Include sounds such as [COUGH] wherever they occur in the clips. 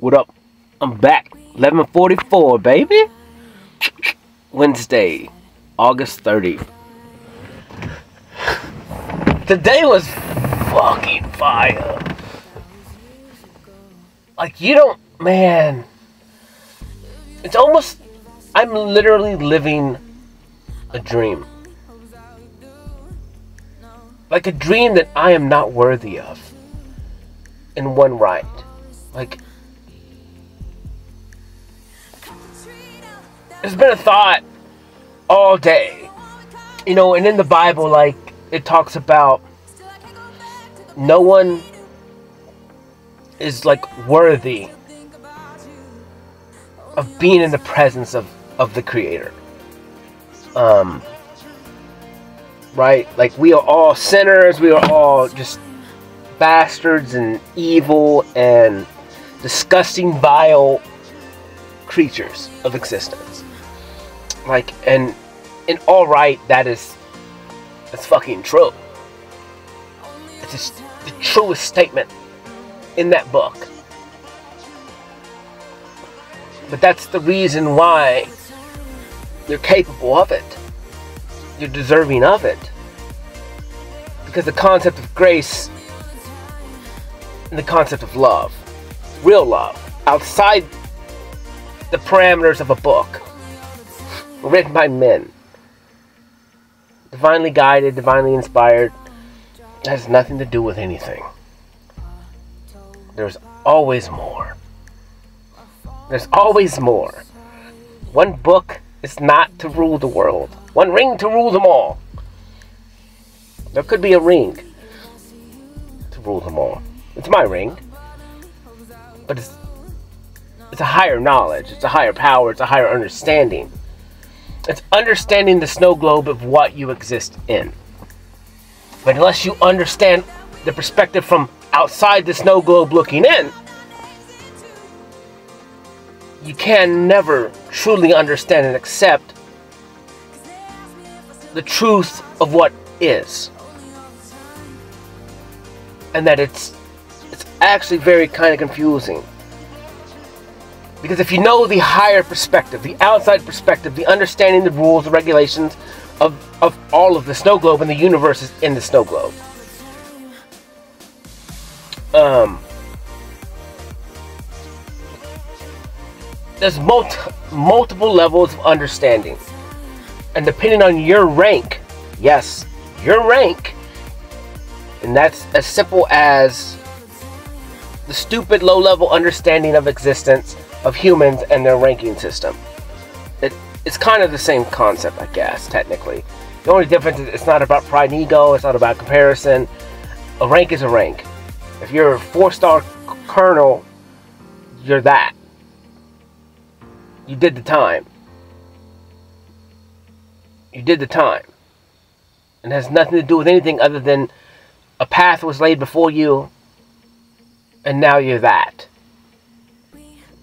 What up? I'm back. 11:44, baby. Wednesday, August 30th. Today was fucking fire. Like you don't, man. It's almost I'm literally living a dream. Like a dream that I am not worthy of. In one right. Like there's been a thought all day. You know, and in the Bible, like, it talks about no one is, like, worthy of being in the presence of, of the Creator. Um, right? Like, we are all sinners, we are all just bastards and evil and disgusting, vile creatures of existence like and in all right that is that's fucking true. It's just the truest statement in that book. But that's the reason why you're capable of it. You're deserving of it. Because the concept of grace and the concept of love real love outside the parameters of a book written by men. Divinely guided, divinely inspired. has nothing to do with anything. There's always more. There's always more. One book is not to rule the world. One ring to rule them all. There could be a ring to rule them all. It's my ring. But it's it's a higher knowledge, it's a higher power, it's a higher understanding. It's understanding the snow globe of what you exist in. But unless you understand the perspective from outside the snow globe looking in, you can never truly understand and accept the truth of what is. And that it's it's actually very kind of confusing. Because if you know the higher perspective, the outside perspective, the understanding the rules, the regulations of, of all of the snow globe and the universe is in the snow globe. Um, there's multi, multiple levels of understanding. And depending on your rank, yes, your rank, and that's as simple as the stupid low level understanding of existence of humans and their ranking system. It, it's kind of the same concept, I guess, technically. The only difference is it's not about pride and ego, it's not about comparison. A rank is a rank. If you're a four star colonel, you're that. You did the time. You did the time. And it has nothing to do with anything other than a path was laid before you, and now you're that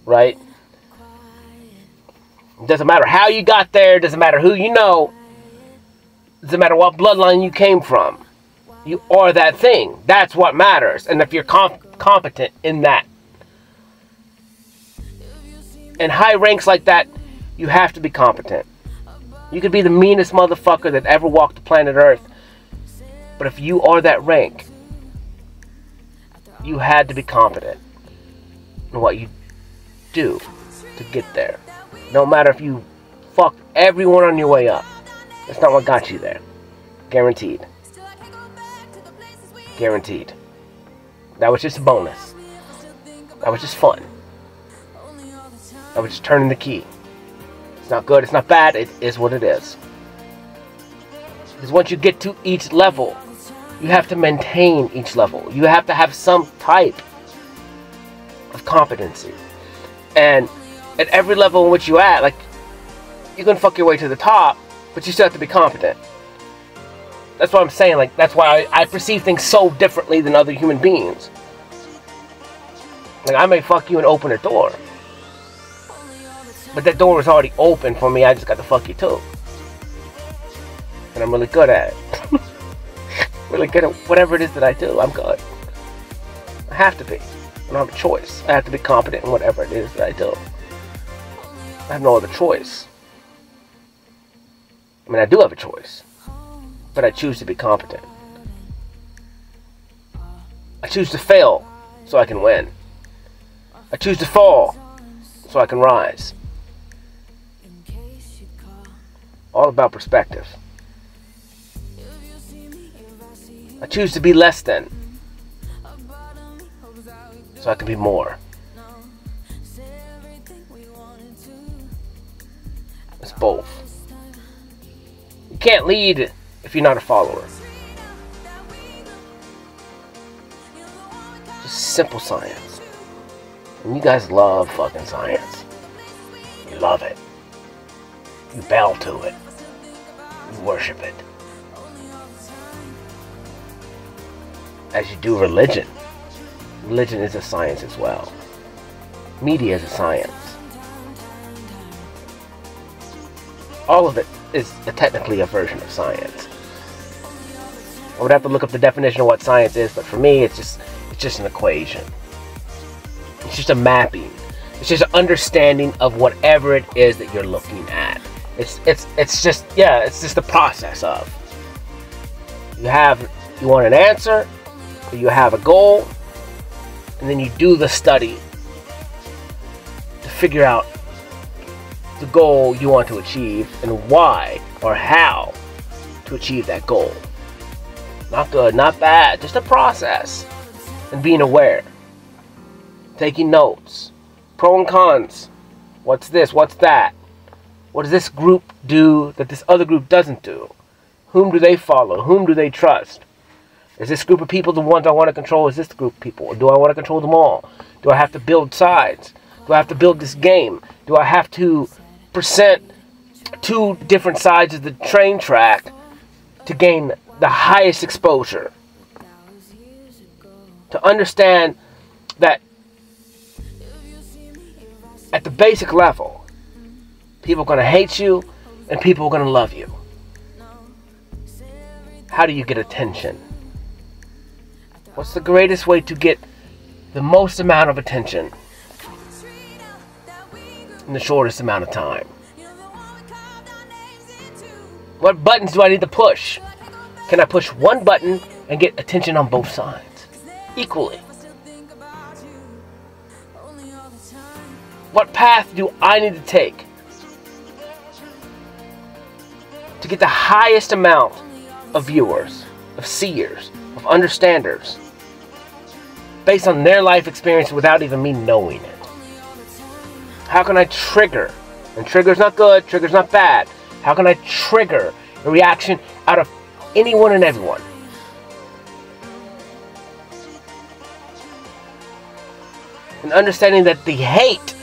right? Doesn't matter how you got there, doesn't matter who you know, doesn't matter what bloodline you came from. You are that thing. That's what matters. And if you're comp competent in that, in high ranks like that, you have to be competent. You could be the meanest motherfucker that ever walked the planet Earth. But if you are that rank, you had to be competent in what you do to get there. No matter if you fuck everyone on your way up. That's not what got you there. Guaranteed. Guaranteed. That was just a bonus. That was just fun. That was just turning the key. It's not good, it's not bad, it is what it is. Because once you get to each level, you have to maintain each level. You have to have some type of competency. And at every level in which you at, like you can fuck your way to the top, but you still have to be competent. That's what I'm saying. Like that's why I, I perceive things so differently than other human beings. Like I may fuck you and open a door. But that door was already open for me, I just got to fuck you too. And I'm really good at it. [LAUGHS] really good at whatever it is that I do, I'm good. I have to be. I don't have a choice. I have to be competent in whatever it is that I do. I have no other choice. I mean, I do have a choice, but I choose to be competent. I choose to fail so I can win. I choose to fall so I can rise. All about perspective. I choose to be less than so I can be more. It's both. You can't lead if you're not a follower. Just simple science. And you guys love fucking science. You love it. You bow to it. You worship it. As you do religion. Religion is a science as well. Media is a science. All of it is a, technically a version of science. I would have to look up the definition of what science is, but for me, it's just it's just an equation. It's just a mapping. It's just an understanding of whatever it is that you're looking at. It's it's it's just yeah, it's just the process of. You have you want an answer, you have a goal, and then you do the study to figure out the goal you want to achieve and why or how to achieve that goal. Not good, not bad, just a process. And being aware. Taking notes. Pro and cons. What's this? What's that? What does this group do that this other group doesn't do? Whom do they follow? Whom do they trust? Is this group of people the ones I want to control? Is this group of people? Or do I want to control them all? Do I have to build sides? Do I have to build this game? Do I have to present two different sides of the train track to gain the highest exposure? To understand that at the basic level, people are going to hate you and people are going to love you. How do you get attention? What's the greatest way to get the most amount of attention in the shortest amount of time? What buttons do I need to push? Can I push one button and get attention on both sides equally? What path do I need to take to get the highest amount of viewers, of seers, of understanders? Based on their life experience without even me knowing it. How can I trigger? And trigger's not good, trigger's not bad. How can I trigger a reaction out of anyone and everyone? And understanding that the hate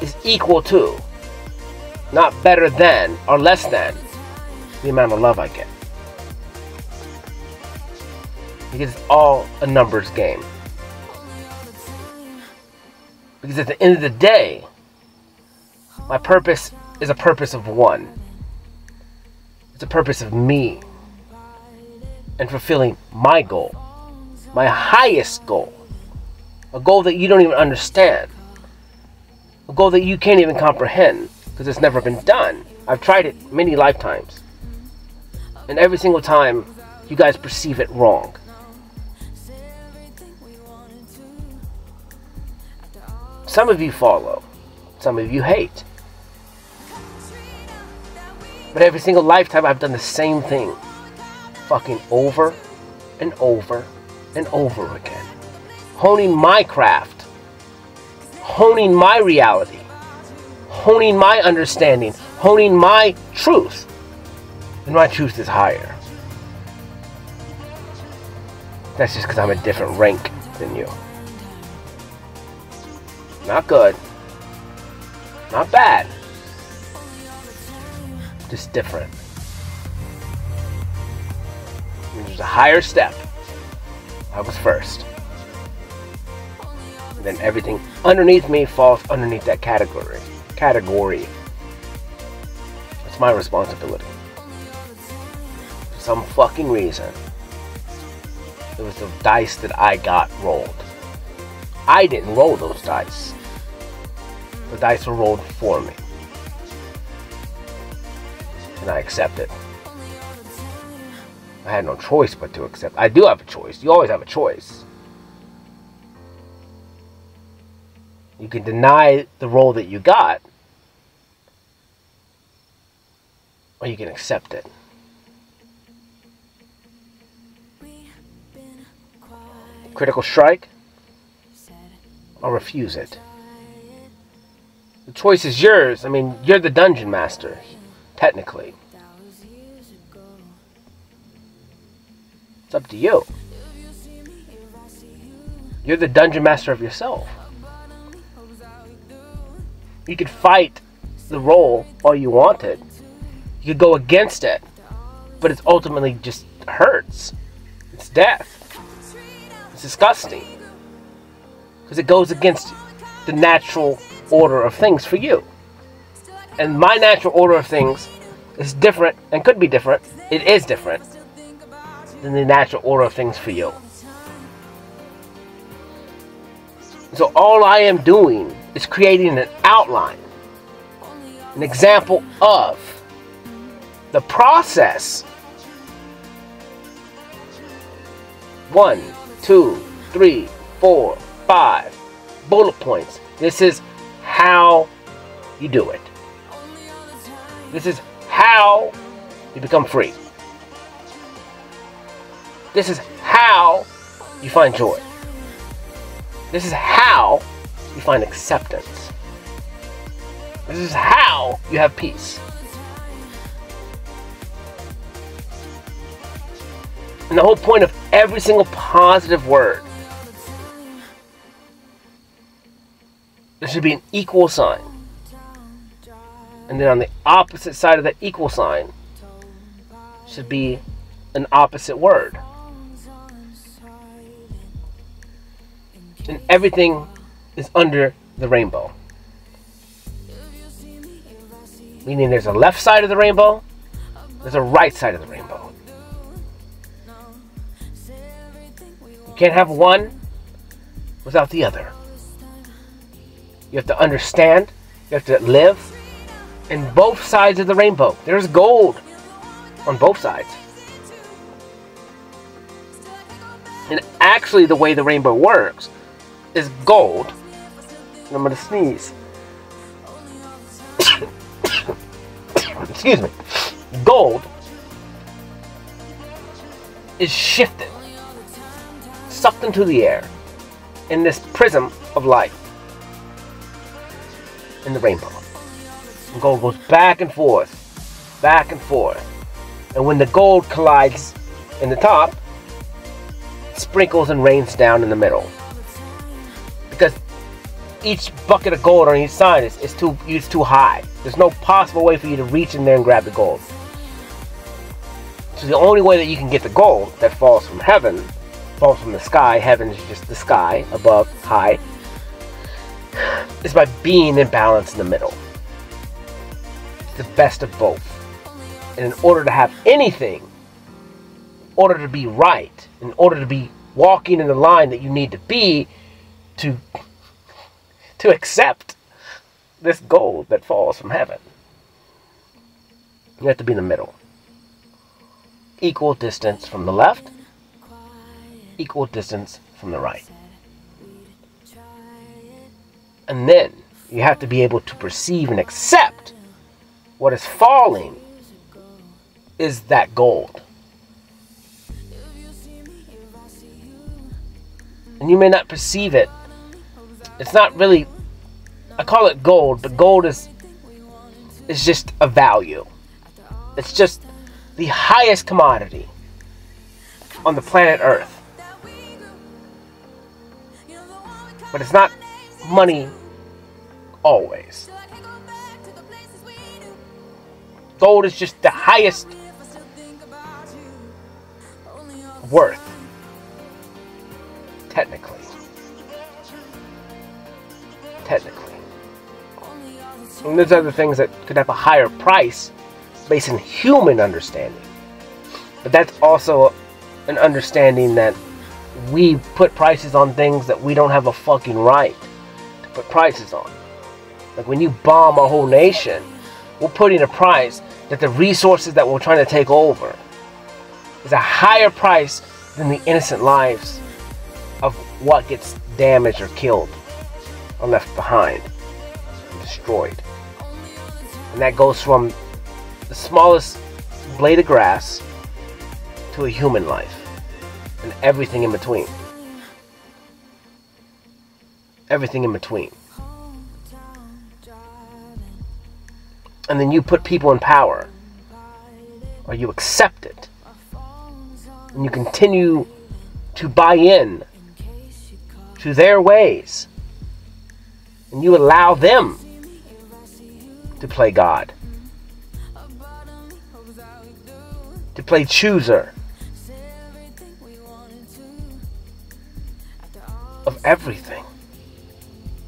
is equal to, not better than or less than, the amount of love I get because it's all a numbers game. Because at the end of the day, my purpose is a purpose of one. It's a purpose of me and fulfilling my goal, my highest goal, a goal that you don't even understand, a goal that you can't even comprehend because it's never been done. I've tried it many lifetimes, and every single time you guys perceive it wrong. Some of you follow, some of you hate. But every single lifetime I've done the same thing. Fucking over and over and over again. Honing my craft. Honing my reality. Honing my understanding. Honing my truth. And my truth is higher. That's just because I'm a different rank than you. Not good. Not bad. Just different. There's a higher step. I was first. And then everything underneath me falls underneath that category. Category. It's my responsibility. For some fucking reason. It was the dice that I got rolled. I didn't roll those dice. The dice were rolled for me. And I accept it. I had no choice but to accept. I do have a choice. You always have a choice. You can deny the role that you got, or you can accept it. Critical strike, or refuse it. The choice is yours. I mean, you're the dungeon master, technically. It's up to you. You're the dungeon master of yourself. You could fight the role all you wanted. You could go against it. But it's ultimately just hurts. It's death. It's disgusting. Because it goes against the natural order of things for you. And my natural order of things is different and could be different. It is different than the natural order of things for you. So all I am doing is creating an outline, an example of the process. One, two, three, four, five bullet points. This is how you do it. This is how you become free. This is how you find joy. This is how you find acceptance. This is how you have peace. And the whole point of every single positive word there should be an equal sign. And then on the opposite side of that equal sign should be an opposite word. And everything is under the rainbow. Meaning there's a left side of the rainbow, there's a right side of the rainbow. You can't have one without the other. You have to understand, you have to live in both sides of the rainbow. There's gold on both sides. And actually, the way the rainbow works is gold. And I'm going to sneeze. [COUGHS] Excuse me. Gold is shifted, sucked into the air in this prism of light in the rainbow. And gold goes back and forth, back and forth. And when the gold collides in the top, sprinkles and rains down in the middle. Because each bucket of gold on each side is, is too is too high. There's no possible way for you to reach in there and grab the gold. So the only way that you can get the gold that falls from heaven, falls from the sky, heaven is just the sky, above, high, is by being in balance in the middle. The best of both. And in order to have anything, in order to be right, in order to be walking in the line that you need to be to to accept this gold that falls from heaven. You have to be in the middle. Equal distance from the left, equal distance from the right. And then you have to be able to perceive and accept what is falling is that gold. And you may not perceive it. It's not really I call it gold, but gold is is just a value. It's just the highest commodity on the planet Earth. But it's not money always. Gold is just the highest worth, technically. Technically. And there's other things that could have a higher price based on human understanding. But that's also an understanding that we put prices on things that we don't have a fucking right put prices on. Like when you bomb a whole nation, we're putting a price that the resources that we're trying to take over is a higher price than the innocent lives of what gets damaged or killed or left behind and destroyed. And that goes from the smallest blade of grass to a human life and everything in between. Everything in between. And then you put people in power, or you accept it, and you continue to buy in to their ways, and you allow them to play God, to play chooser of everything.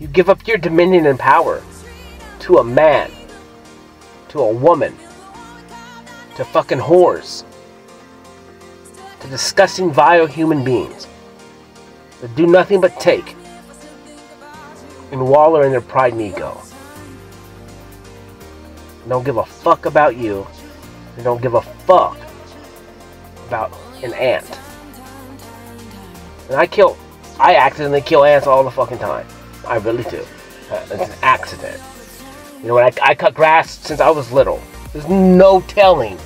You give up your dominion and power to a man, to a woman, to fucking whores, to disgusting, vile human beings that do nothing but take and wallow in their pride and ego. Don't give a fuck about you. They don't give a fuck about an ant. And I kill I accidentally kill ants all the fucking time. I really do. Uh, it's an accident. You know, I, I cut grass since I was little. There's no telling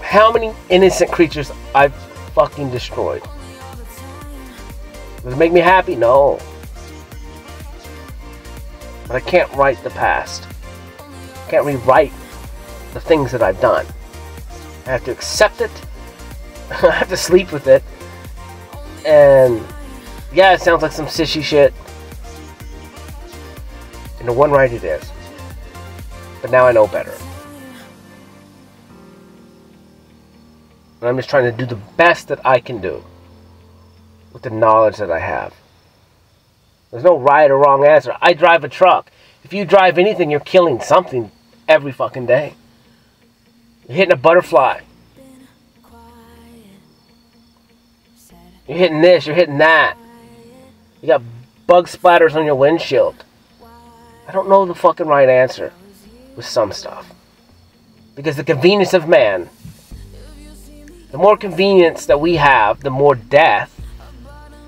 how many innocent creatures I've fucking destroyed. Does it make me happy? No. But I can't write the past. I can't rewrite the things that I've done. I have to accept it. [LAUGHS] I have to sleep with it. And yeah, it sounds like some sissy shit. And the one right it is. But now I know better. And I'm just trying to do the best that I can do with the knowledge that I have. There's no right or wrong answer. I drive a truck. If you drive anything, you're killing something every fucking day. You're hitting a butterfly. You're hitting this, you're hitting that. You got bug splatters on your windshield. I don't know the fucking right answer with some stuff. Because the convenience of man, the more convenience that we have, the more death.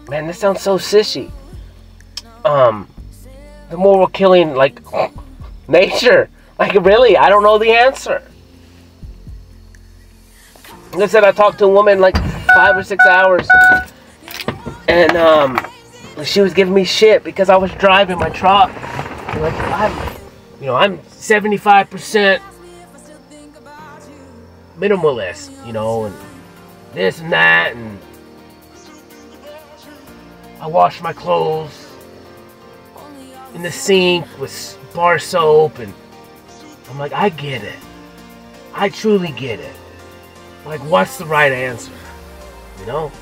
Man, this sounds so sissy. Um, the more we're killing, like, [LAUGHS] nature. Like, really, I don't know the answer. Like I said, I talked to a woman like five or six hours and um, she was giving me shit because I was driving my truck. Like I'm, you know, I'm 75% minimalist, you know, and this and that, and I wash my clothes in the sink with bar soap, and I'm like, I get it. I truly get it. Like, what's the right answer? You know?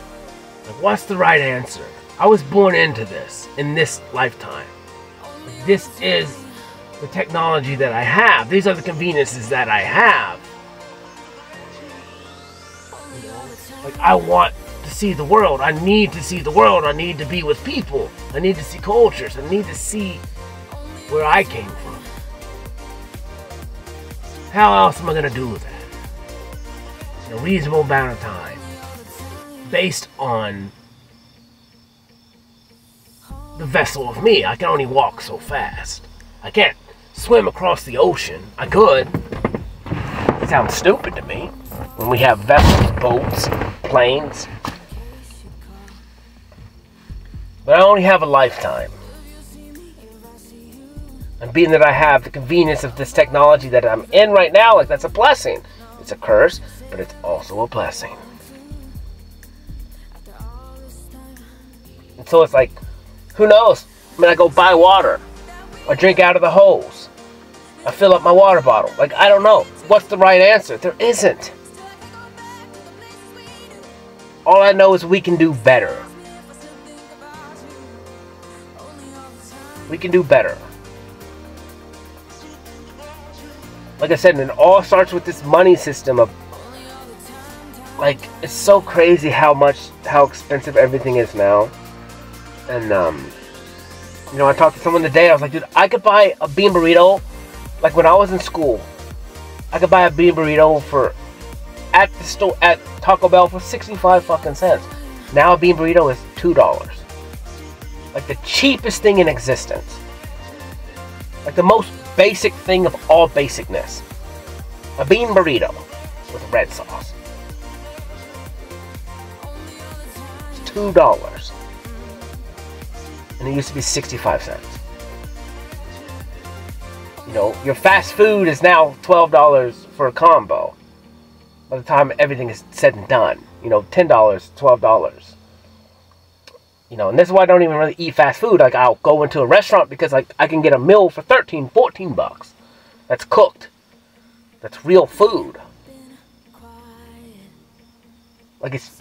Like, what's the right answer? I was born into this in this lifetime. This is the technology that I have. These are the conveniences that I have. Like I want to see the world. I need to see the world. I need to be with people. I need to see cultures. I need to see where I came from. How else am I going to do that? In a reasonable amount of time based on vessel of me. I can only walk so fast. I can't swim across the ocean. I could. It sounds stupid to me. When we have vessels, boats, planes. But I only have a lifetime. And being that I have the convenience of this technology that I'm in right now, like that's a blessing. It's a curse, but it's also a blessing. And so it's like, who knows? I mean, I go buy water. I drink out of the hose. I fill up my water bottle. Like, I don't know. What's the right answer? There isn't. All I know is we can do better. We can do better. Like I said, it all starts with this money system of like it's so crazy how much how expensive everything is now. And um, you know, I talked to someone today. I was like, dude, I could buy a bean burrito, like when I was in school. I could buy a bean burrito for at the store at Taco Bell for 65 fucking cents. Now a bean burrito is two dollars. Like the cheapest thing in existence. Like the most basic thing of all basicness. A bean burrito with red sauce. It's two dollars. And it used to be 65 cents. You know, your fast food is now $12 for a combo. By the time everything is said and done. You know, $10, $12. You know, and this is why I don't even really eat fast food. Like, I'll go into a restaurant because like I can get a meal for 13, 14 bucks. That's cooked. That's real food. Like, it's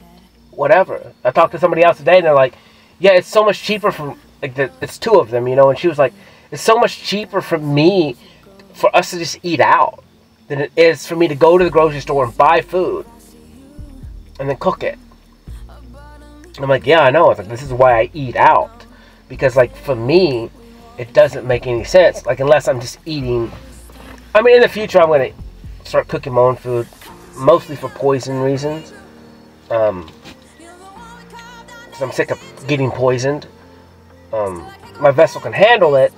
whatever. I talked to somebody else today and they're like, yeah, it's so much cheaper for, like, the, it's two of them, you know, and she was like, it's so much cheaper for me, for us to just eat out than it is for me to go to the grocery store and buy food and then cook it. I'm like, yeah, I know. It's like this is why I eat out because, like, for me, it doesn't make any sense. Like, unless I'm just eating. I mean, in the future, I'm gonna start cooking my own food, mostly for poison reasons. Um, because I'm sick of getting poisoned. Um, my vessel can handle it.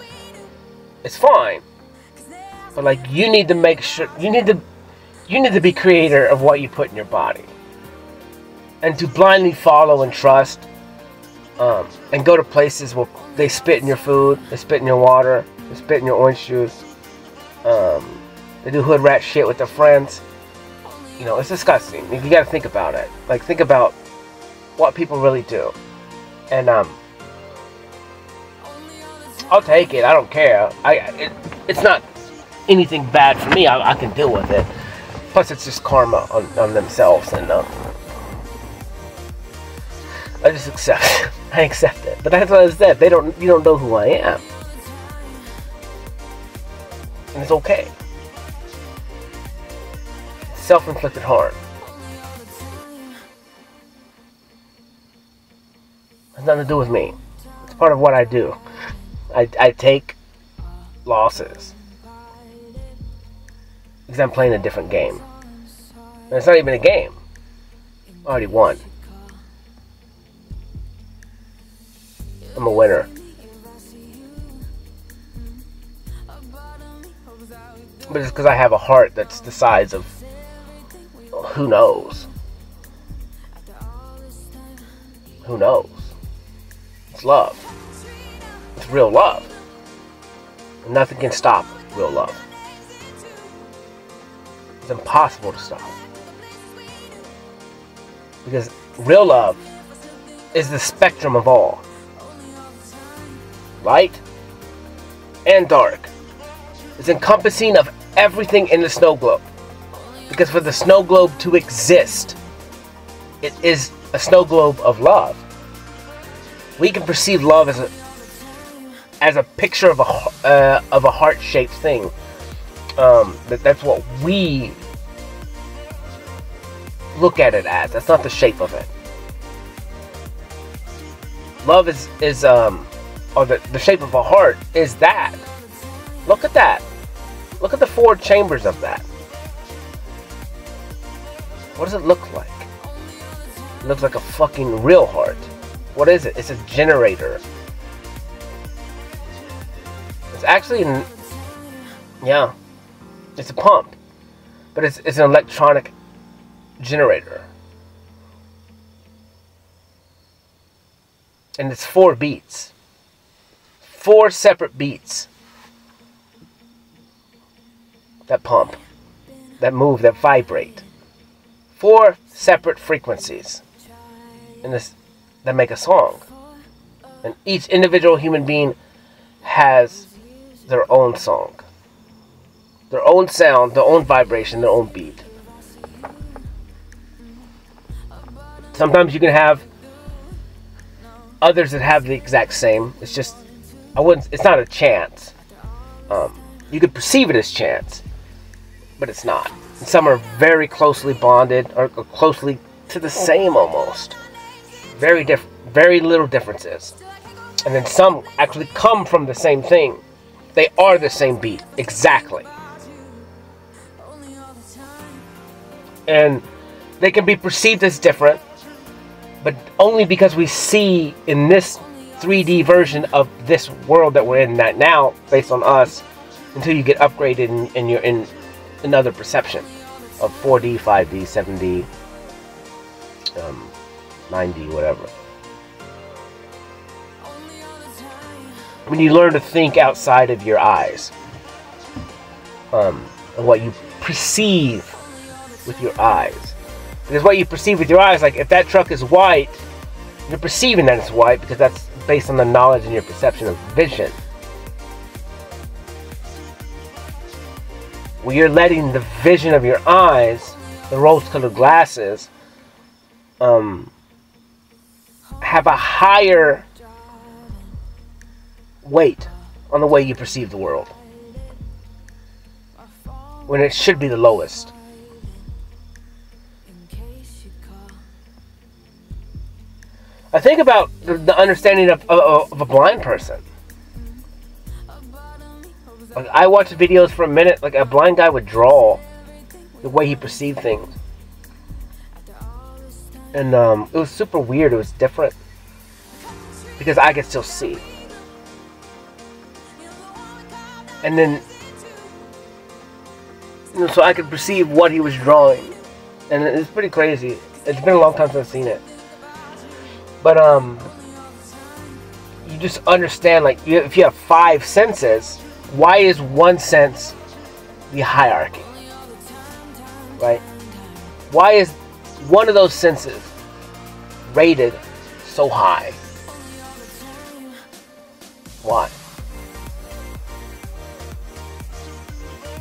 It's fine. But like, you need to make sure you need to you need to be creator of what you put in your body and to blindly follow and trust um, and go to places where they spit in your food, they spit in your water, they spit in your orange juice. Um, they do hood rat shit with their friends. You know, it's disgusting. You got to think about it. Like, think about what people really do. And um, I'll take it. I don't care. I it, it's not anything bad for me. I, I, can deal with it. Plus, it's just karma on, on themselves, and um, I just accept. [LAUGHS] I accept it. But that's what I said. They don't. You don't know who I am, and it's okay. Self-inflicted harm. Has nothing to do with me. It's part of what I do. I, I take losses because I'm playing a different game. And it's not even a game. I already won. I'm a winner. But it's because I have a heart that's the size of who knows. Who knows? It's love. Real love. Nothing can stop real love. It's impossible to stop. Because real love is the spectrum of all light and dark. It's encompassing of everything in the snow globe. Because for the snow globe to exist, it is a snow globe of love. We can perceive love as a as a picture of a uh, of a heart-shaped thing. Um, that, that's what we look at it as. That's not the shape of it. Love is is um or the, the shape of a heart is that. Look at that. Look at the four chambers of that. What does it look like? It looks like a fucking real heart. What is it? It's a generator. It's actually, yeah, it's a pump, but it's it's an electronic generator, and it's four beats. Four separate beats. That pump, that move, that vibrate. Four separate frequencies. In this that make a song. And each individual human being has their own song. Their own sound, their own vibration, their own beat. Sometimes you can have others that have the exact same. It's just I wouldn't. It's not a chance. Um, you could perceive it as chance, but it's not. Some are very closely bonded or closely to the same almost. Very diff very little differences. And then some actually come from the same thing. They are the same beat, exactly. And they can be perceived as different, but only because we see in this 3D version of this world that we're in that now, based on us, until you get upgraded and, and you're in another perception of 4D, 5D, 7D, um, 9D, whatever. When you learn to think outside of your eyes, um, and what you perceive with your eyes. Because what you perceive with your eyes, like if that truck is white, you're perceiving that it's white because that's based on the knowledge and your perception of vision. Well, you're letting the vision of your eyes, the rose-colored glasses, um, have a higher weight on the way you perceive the world. When it should be the lowest. I think about the, understanding of, of, of, a blind person. Like I watched videos for a minute, like a blind guy would draw the way he perceived things. And um, it was super weird, it was different. Because I could still see. And then, you know, so I could perceive what he was drawing. And it's pretty crazy. It's been a long time since I've seen it. But um, you just understand like if you have five senses, why is one sense the hierarchy? Right? Why is one of those senses rated so high? Why?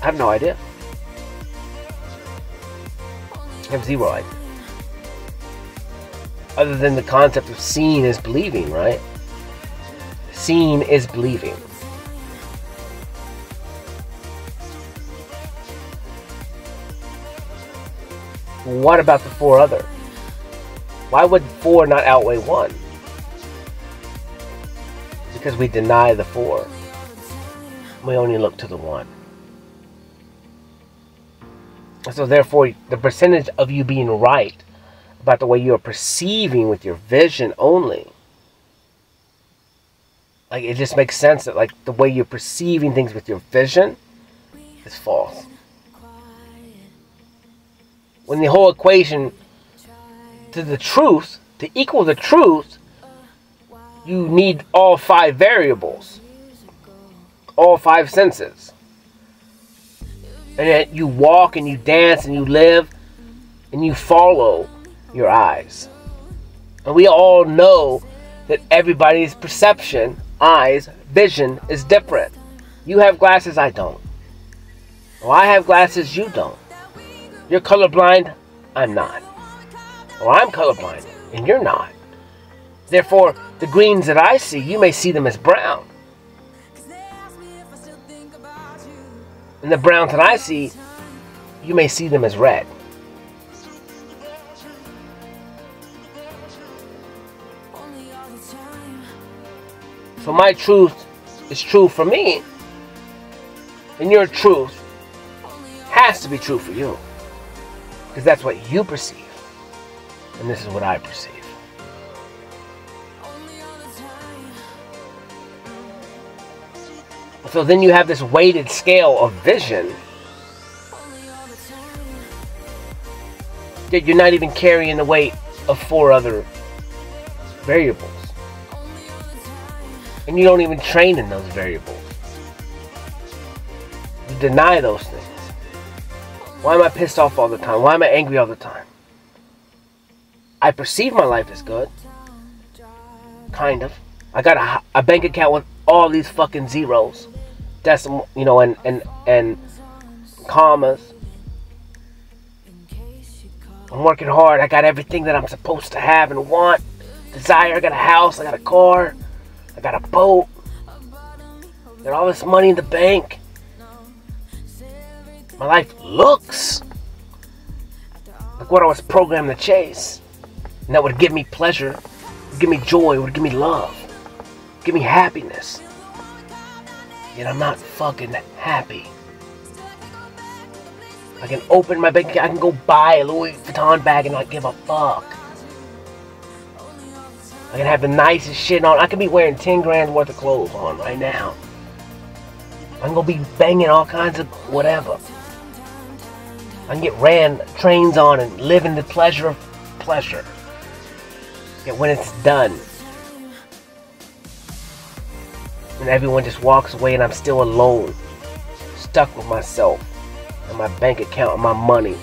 I have no idea. I have zero idea other than the concept of seeing is believing, right? Seeing is believing. What about the four other? Why would four not outweigh one? Because we deny the four. We only look to the one. So therefore, the percentage of you being right about the way you're perceiving with your vision only. Like it just makes sense that like the way you're perceiving things with your vision is false. When the whole equation to the truth, to equal the truth, you need all five variables. All five senses. And yet you walk and you dance and you live and you follow your eyes. And we all know that everybody's perception, eyes, vision is different. You have glasses, I don't. Well, I have glasses, you don't. You're colorblind, I'm not. Well, I'm colorblind, and you're not. Therefore, the greens that I see, you may see them as brown. And the browns that I see, you may see them as red. So my truth is true for me, and your truth has to be true for you. Because that's what you perceive. And this is what I perceive. So then you have this weighted scale of vision that you're not even carrying the weight of four other variables. And you don't even train in those variables. You deny those things. Why am I pissed off all the time? Why am I angry all the time? I perceive my life as good. Kind of. I got a, a bank account with all these fucking zeros. Decimal, you know, and, and, and commas. I'm working hard. I got everything that I'm supposed to have and want. Desire. I got a house. I got a car. I got a boat. I Got all this money in the bank. My life looks. Like what I was programmed to chase. And that would give me pleasure, would give me joy, would give me love, give me happiness. Yet I'm not fucking happy. I can open my bank I can go buy a Louis Vuitton bag and not give a fuck. I can have the nicest shit on. I can be wearing 10 grand worth of clothes on right now. I'm gonna be banging all kinds of whatever. I can get ran trains on and live in the pleasure of pleasure. Yet when it's done, and everyone just walks away and I'm still alone, stuck with myself and my bank account and my money,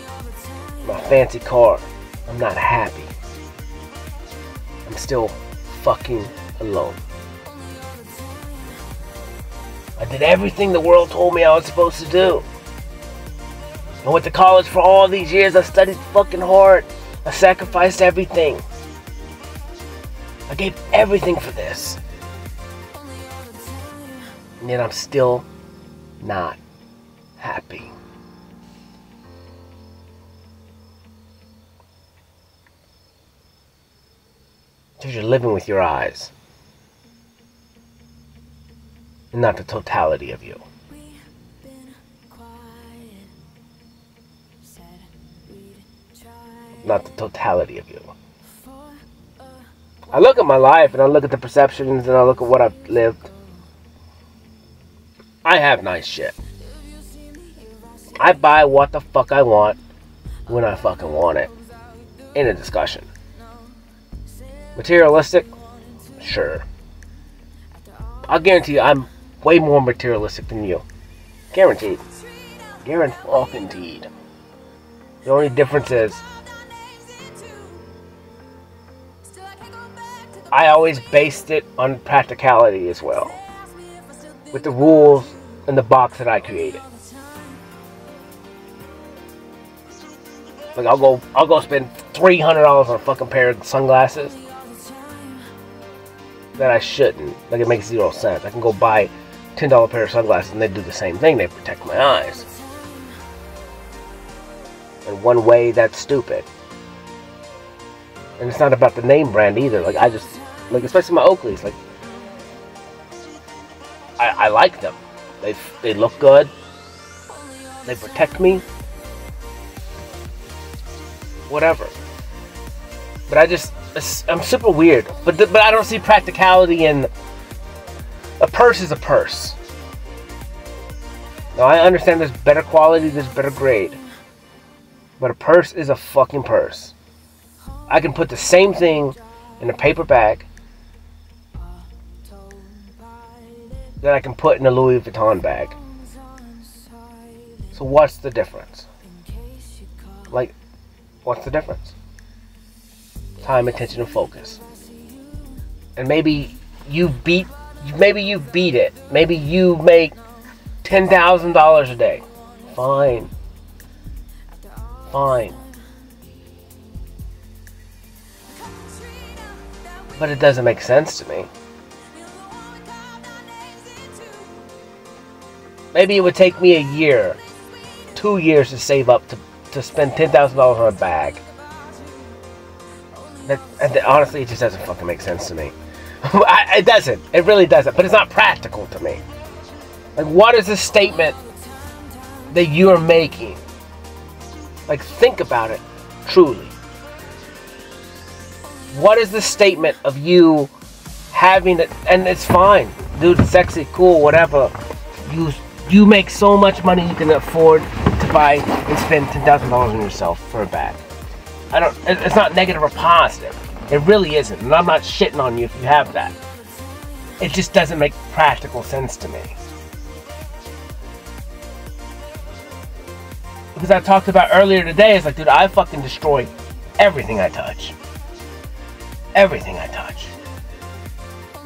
my fancy car, I'm not happy. I'm still fucking alone. I did everything the world told me I was supposed to do. I went to college for all these years. I studied fucking hard. I sacrificed everything. I gave everything for this. And yet I'm still not happy. Because you're living with your eyes. And not the totality of you. Not the totality of you. I look at my life and I look at the perceptions and I look at what I've lived. I have nice shit. I buy what the fuck I want when I fucking want it. In a discussion. Materialistic? Sure. I'll guarantee you I'm way more materialistic than you. Guaranteed. Guaranteed. The only difference is I always based it on practicality as well. With the rules and the box that I created. Like I'll go I'll go spend three hundred dollars on a fucking pair of sunglasses that I shouldn't. Like it makes zero sense. I can go buy ten dollar pair of sunglasses and they do the same thing. They protect my eyes. In one way, that's stupid. And it's not about the name brand either. Like I just like especially my Oakleys. Like I, I like them. They they look good. They protect me. Whatever. But I just I'm super weird. But but I don't see practicality in a purse is a purse. Now I understand there's better quality, there's better grade. But a purse is a fucking purse. I can put the same thing in a paper bag that I can put in a Louis Vuitton bag. So what's the difference? Like, what's the difference? Time, attention, and focus. And maybe you beat, maybe you beat it. Maybe you make ten thousand dollars a day. Fine. Fine. But it doesn't make sense to me. Maybe it would take me a year, two years to save up to, to spend $10,000 on a bag. That, and honestly, it just doesn't fucking make sense to me. [LAUGHS] it doesn't. It really doesn't. But it's not practical to me. Like, what is the statement that you're making? Like, think about it truly. What is the statement of you having it? And it's fine, dude, sexy, cool, whatever. You you make so much money you can afford to buy and spend ten thousand dollars on yourself for a bag. I don't. It's not negative or positive. It really isn't, and I'm not shitting on you if you have that. It just doesn't make practical sense to me. Because I talked about earlier today, it's like, dude, I fucking destroy everything I touch. Everything I touch.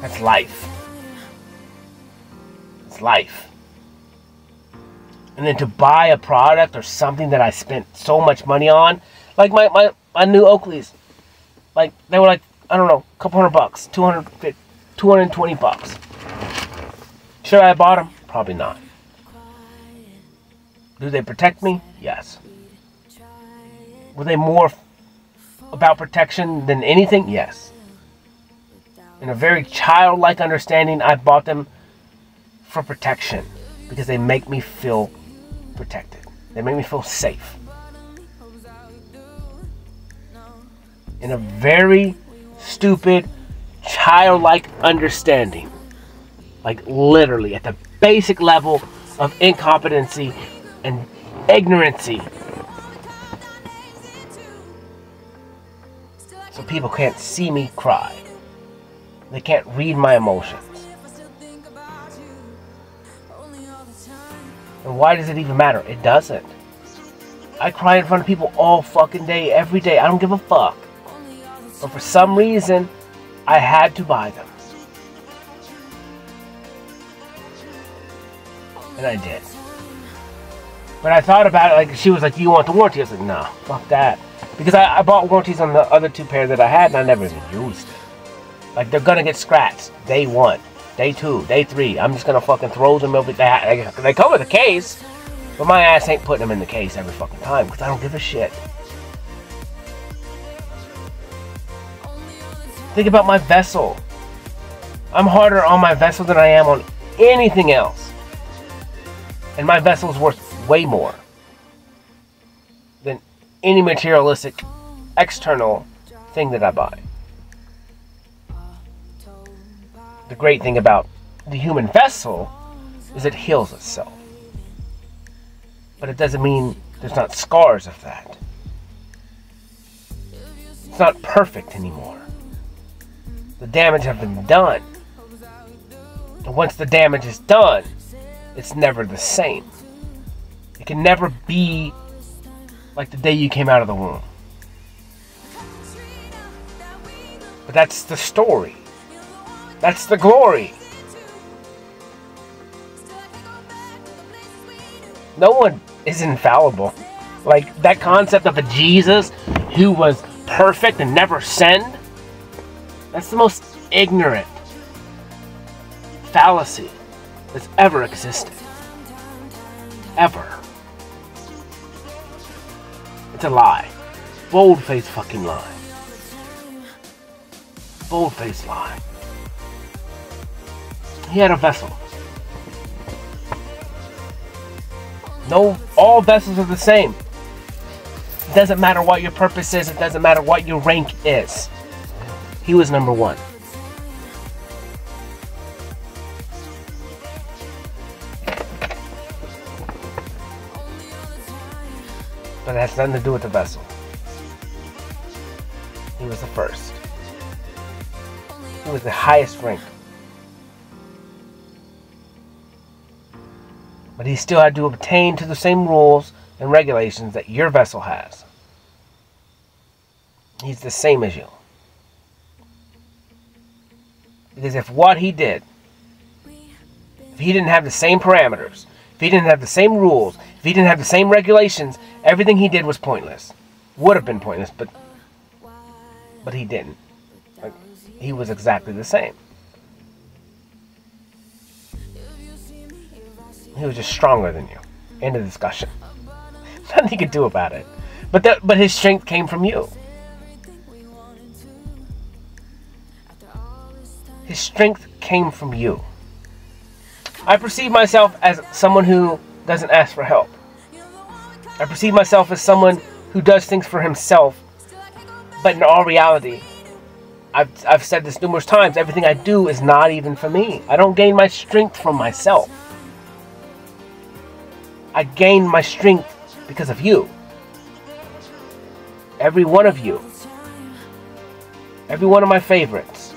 That's life. It's life and then to buy a product or something that I spent so much money on, like my, my, my new Oakleys, like they were like, I don't know, a couple hundred bucks, 200, 220 bucks. Should I have bought them? Probably not. Do they protect me? Yes. Were they more about protection than anything? Yes. In a very childlike understanding, I bought them for protection because they make me feel protected. They make me feel safe. In a very stupid, childlike understanding. Like literally at the basic level of incompetency and ignorancy. So people can't see me cry. They can't read my emotions. And why does it even matter? It doesn't. I cry in front of people all fucking day, every day. I don't give a fuck. But for some reason, I had to buy them. And I did. But I thought about it, like, she was like, Do you want the warranty? I was like, No, fuck that. Because I, I bought warranties on the other two pairs that I had and I never even used. Like, they're gonna get scratched day one, day two, day three. I'm just gonna fucking throw them over. They, they come with a case, but my ass ain't putting them in the case every fucking time because I don't give a shit. Think about my vessel. I'm harder on my vessel than I am on anything else. And my vessel's worth way more than any materialistic external thing that I buy. The great thing about the human vessel is it heals itself. But it doesn't mean there's not scars of that. It's not perfect anymore. The damage has been done. And once the damage is done, it's never the same. It can never be like the day you came out of the womb. But that's the story. That's the glory. No one is infallible. Like that concept of a Jesus who was perfect and never sinned that's the most ignorant fallacy that's ever existed. Ever. It's a lie. Bold faced fucking lie. Bold faced lie. He had a vessel. No, all vessels are the same. It doesn't matter what your purpose is, it doesn't matter what your rank is. He was number one. But it has nothing to do with the vessel. He was the first. He was the highest rank. But he still had to obtain to the same rules and regulations that your vessel has. He's the same as you. Because if what he did, if he didn't have the same parameters, if he didn't have the same rules, if he didn't have the same regulations, everything he did was pointless. Would have been pointless, but but he didn't. Like, he was exactly the same. He was just stronger than you. End of discussion. [LAUGHS] Nothing he could do about it. But that but his strength came from you. His strength came from you. I perceive myself as someone who doesn't ask for help. I perceive myself as someone who does things for himself, but in all reality, I've, I've said this numerous times, everything I do is not even for me. I don't gain my strength from myself. I gain my strength because of you. Every one of you. Every one of my favorites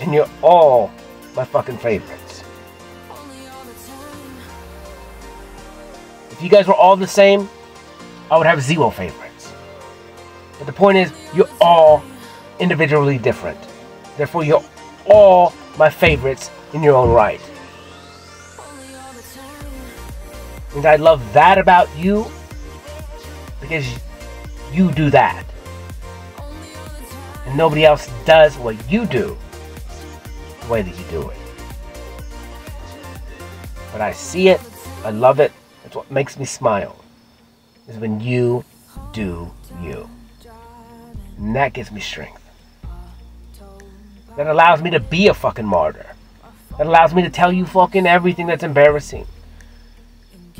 and you're all my fucking favorites. If you guys were all the same, I would have zero favorites. But the point is, you're all individually different. Therefore, you're all my favorites in your own right. And I love that about you because you do that. And nobody else does what you do the way that you do it. But I see it, I love it, it's what makes me smile. Is when you do you. And that gives me strength. That allows me to be a fucking martyr. That allows me to tell you fucking everything that's embarrassing.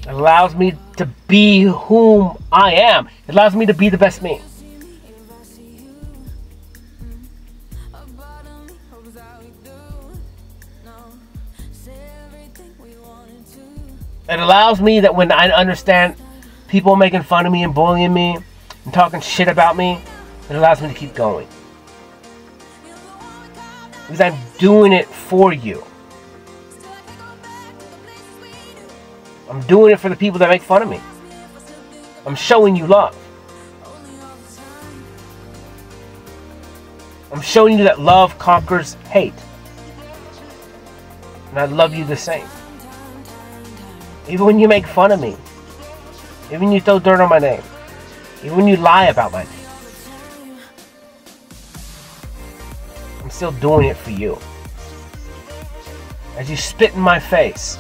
It allows me to be whom I am. It allows me to be the best me. It allows me that when I understand people making fun of me and bullying me and talking shit about me, it allows me to keep going. Because I'm doing it for you. I'm doing it for the people that make fun of me. I'm showing you love. I'm showing you that love conquers hate. And I love you the same. Even when you make fun of me. Even when you throw dirt on my name. Even when you lie about my name. I'm still doing it for you. As you spit in my face,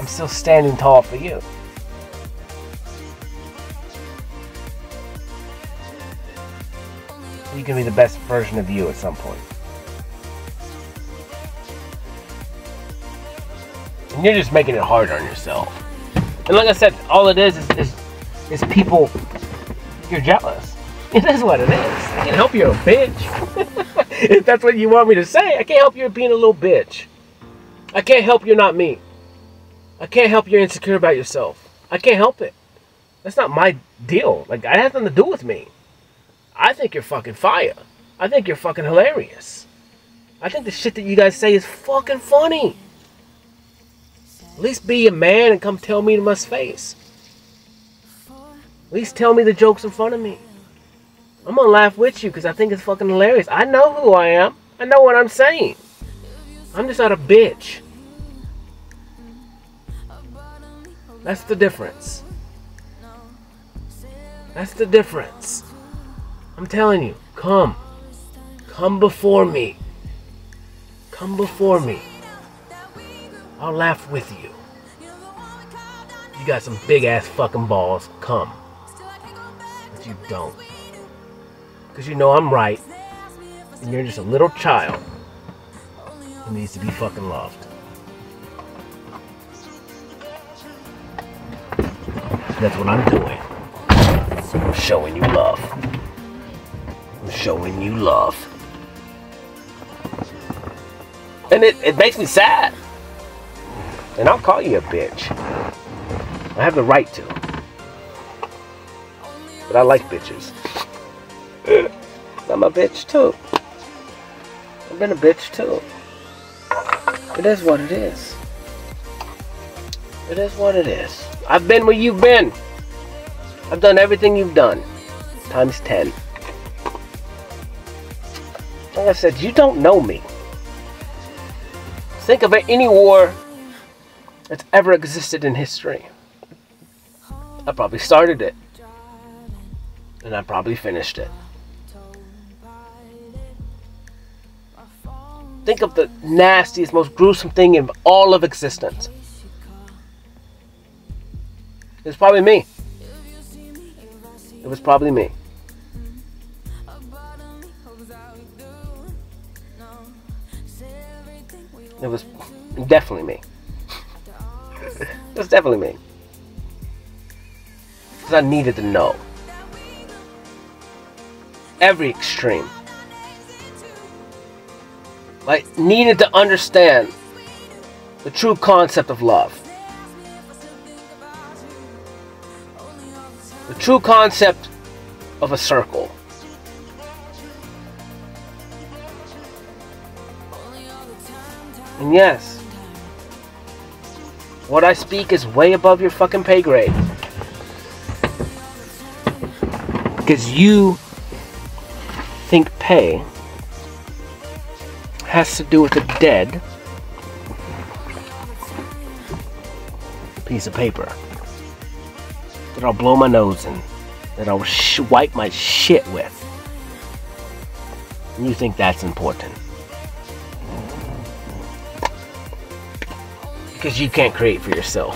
I'm still standing tall for you. You can be the best version of you at some point. And you're just making it hard on yourself. And like I said, all it is is, is, is people, you're jealous. [LAUGHS] It is what it is. I can't help you're a bitch. [LAUGHS] if that's what you want me to say, I can't help you being a little bitch. I can't help you're not me. I can't help you're insecure about yourself. I can't help it. That's not my deal. Like, that has nothing to do with me. I think you're fucking fire. I think you're fucking hilarious. I think the shit that you guys say is fucking funny. At least be a man and come tell me to my face. At least tell me the jokes in front of me. I'm gonna laugh with you because I think it's fucking hilarious. I know who I am. I know what I'm saying. I'm just not a bitch. That's the difference. That's the difference. I'm telling you, come. Come before me. Come before me. I'll laugh with you. You got some big ass fucking balls. Come. But you don't. Because you know I'm right. And you're just a little child who needs to be fucking loved. That's what I'm doing. I'm showing you love. I'm showing you love. And it, it makes me sad. And I'll call you a bitch. I have the right to. But I like bitches. I'm a bitch too. I've been a bitch too. It is what it is. It is what it is. I've been where you've been. I've done everything you've done. Times 10. Like I said, you don't know me. Think of any war that's ever existed in history. I probably started it. And I probably finished it. Think of the nastiest, most gruesome thing in all of existence. It's probably me. It was probably me. It was definitely me. [LAUGHS] it was definitely me. Because I needed to know. Every extreme. I needed to understand the true concept of love. True concept of a circle. And yes, what I speak is way above your fucking pay grade. Because you think pay has to do with a dead piece of paper that I'll blow my nose in, that I'll wipe my shit with. You think that's important. Because you can't create for yourself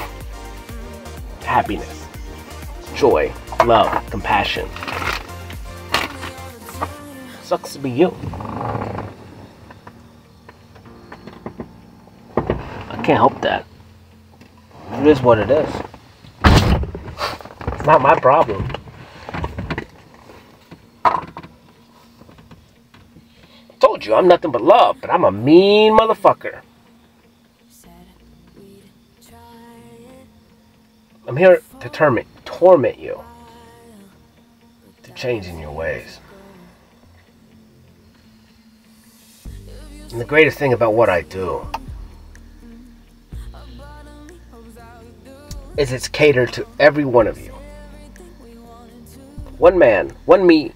happiness, joy, love, compassion. Sucks to be you. I can't help that. It is what it is. Not my problem. Told you, I'm nothing but love, but I'm a mean motherfucker. I'm here to torment, torment you. To change in your ways. And the greatest thing about what I do is it's catered to every one of you. One man, one me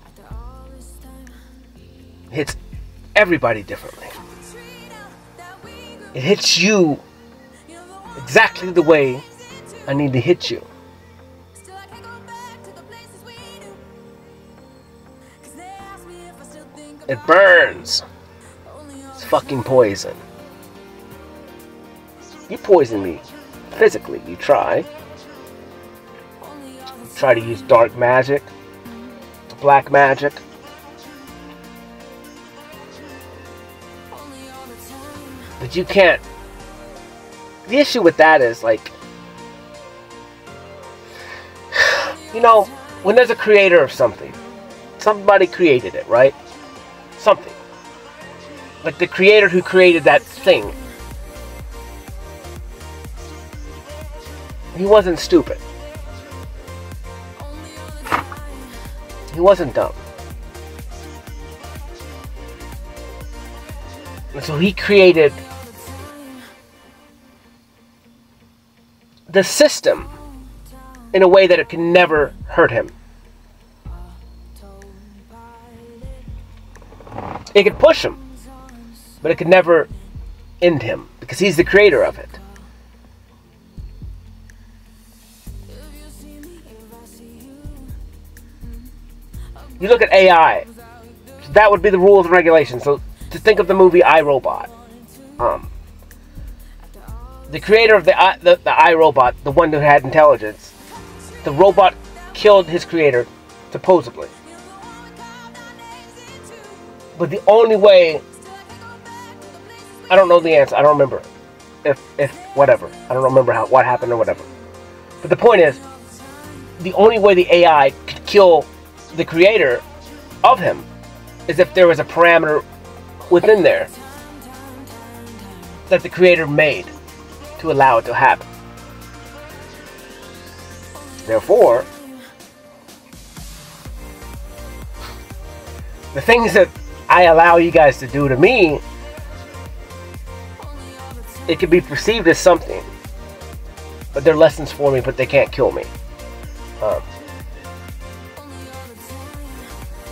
hits everybody differently. It hits you exactly the way I need to hit you. It burns. It's fucking poison. You poison me physically. You try. You try to use dark magic, black magic. But you can't. The issue with that is like, [SIGHS] you know, when there's a creator of something, somebody created it, right? Something. Like the creator who created that thing He wasn't stupid. He wasn't dumb. And so he created the system in a way that it can never hurt him. It could push him, but it could never end him because he's the creator of it. You look at AI, that would be the rules and regulations. So to think of the movie I Robot, um, the creator of the, the the I Robot, the one who had intelligence, the robot killed his creator, supposedly. But the only way, I don't know the answer. I don't remember. If if whatever, I don't remember how what happened or whatever. But the point is, the only way the AI could kill the creator of him is if there was a parameter within there that the creator made to allow it to happen. Therefore, the things that I allow you guys to do to me, it can be perceived as something, but they're lessons for me, but they can't kill me. Um,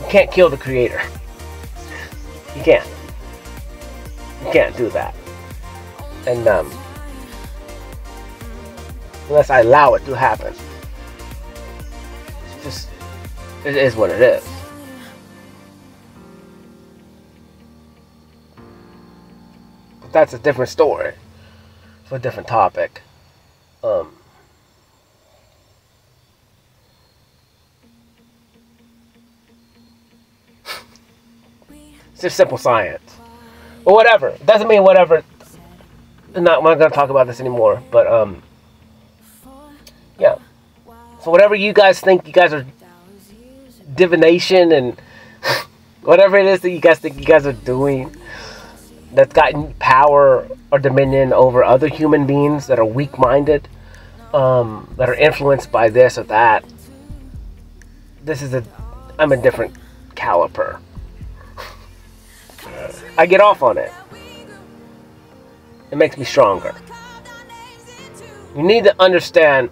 You can't kill the creator. You can't. You can't do that. And um, unless I allow it to happen, just it is what it is. But that's a different story for a different topic. Um, just simple science. But whatever. It doesn't mean whatever. Not, I'm not going to talk about this anymore. But, um, yeah. So whatever you guys think you guys are divination and [LAUGHS] whatever it is that you guys think you guys are doing that's gotten power or dominion over other human beings that are weak-minded, um, that are influenced by this or that. This is a, I'm a different caliper. I get off on it. It makes me stronger. You need to understand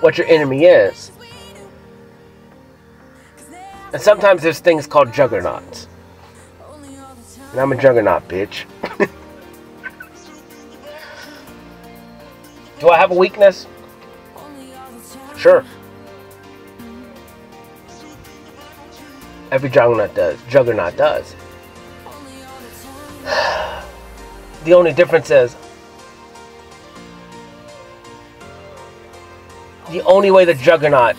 what your enemy is. And sometimes there's things called juggernauts. And I'm a juggernaut, bitch. [LAUGHS] Do I have a weakness? Sure. Every juggernaut does. Juggernaut does. The only difference is the only way the Juggernaut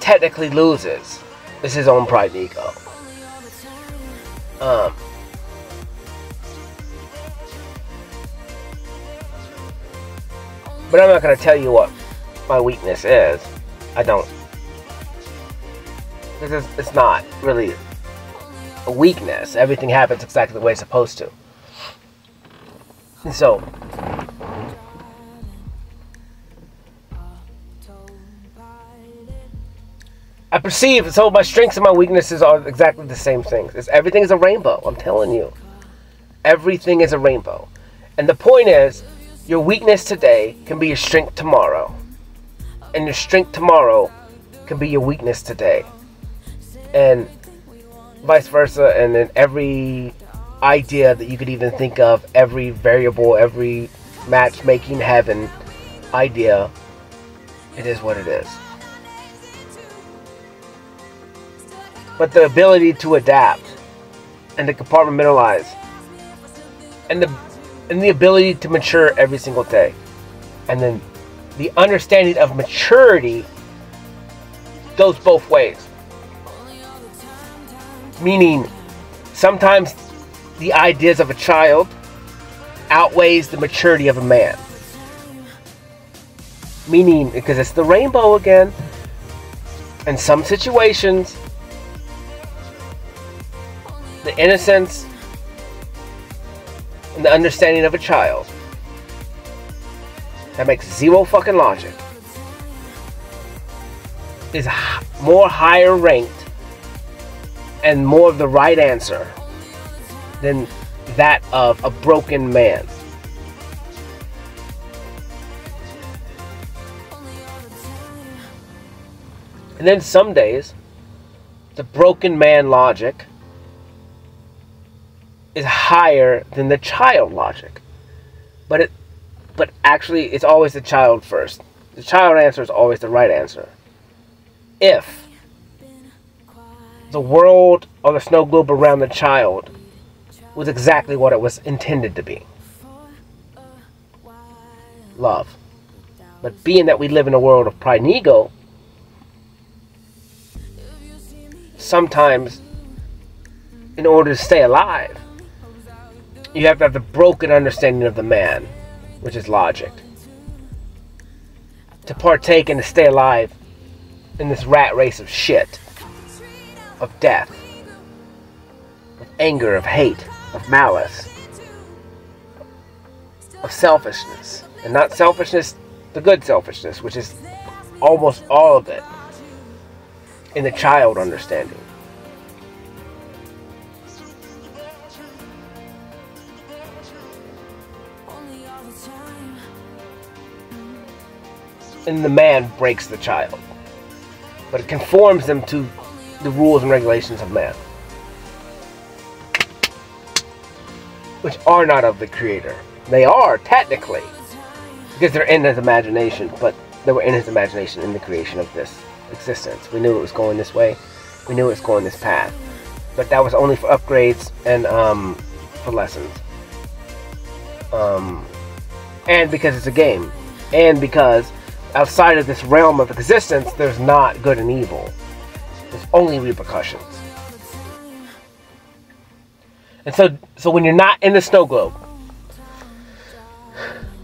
technically loses is his own pride and ego. Um, but I'm not going to tell you what my weakness is. I don't. Because it's, it's not really a weakness. Everything happens exactly the way it's supposed to. And so, I perceive so my strengths and my weaknesses are exactly the same things. It's, everything is a rainbow. I'm telling you, everything is a rainbow, and the point is, your weakness today can be your strength tomorrow, and your strength tomorrow can be your weakness today, and vice versa. And then every idea that you could even think of, every variable, every matchmaking heaven idea, it is what it is. but the ability to adapt and to compartmentalize and the and the ability to mature every single day and then the understanding of maturity goes both ways meaning sometimes the ideas of a child outweighs the maturity of a man meaning because it's the rainbow again in some situations the innocence and the understanding of a child. That makes zero fucking logic. Is more higher ranked and more of the right answer than that of a broken man. And then some days, the broken man logic is higher than the child logic. But it but actually it's always the child first. The child answer is always the right answer. If the world or the snow globe around the child was exactly what it was intended to be. Love. But being that we live in a world of pride and ego, sometimes in order to stay alive, you have to have the broken understanding of the man, which is logic. To partake and to stay alive in this rat race of shit, of death, of anger, of hate, of malice, of selfishness. And not selfishness, the good selfishness, which is almost all of it in the child understanding. and the man breaks the child. But it conforms them to the rules and regulations of man. Which are not of the creator. They are, technically. Because they're in his imagination, but they were in his imagination in the creation of this existence. We knew it was going this way. We knew it was going this path. But that was only for upgrades and um, for lessons. Um, and because it's a game. And because outside of this realm of existence, there's not good and evil. There's only repercussions. And so, so when you're not in the snow globe,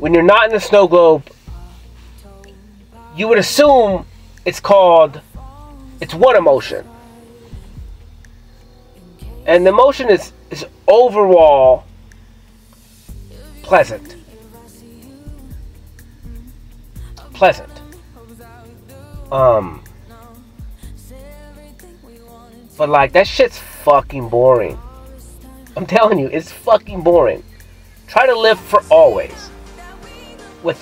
when you're not in the snow globe, you would assume it's called, it's one emotion. And the emotion is, is overall pleasant. pleasant. Um, but like that shit's fucking boring. I'm telling you, it's fucking boring. Try to live for always with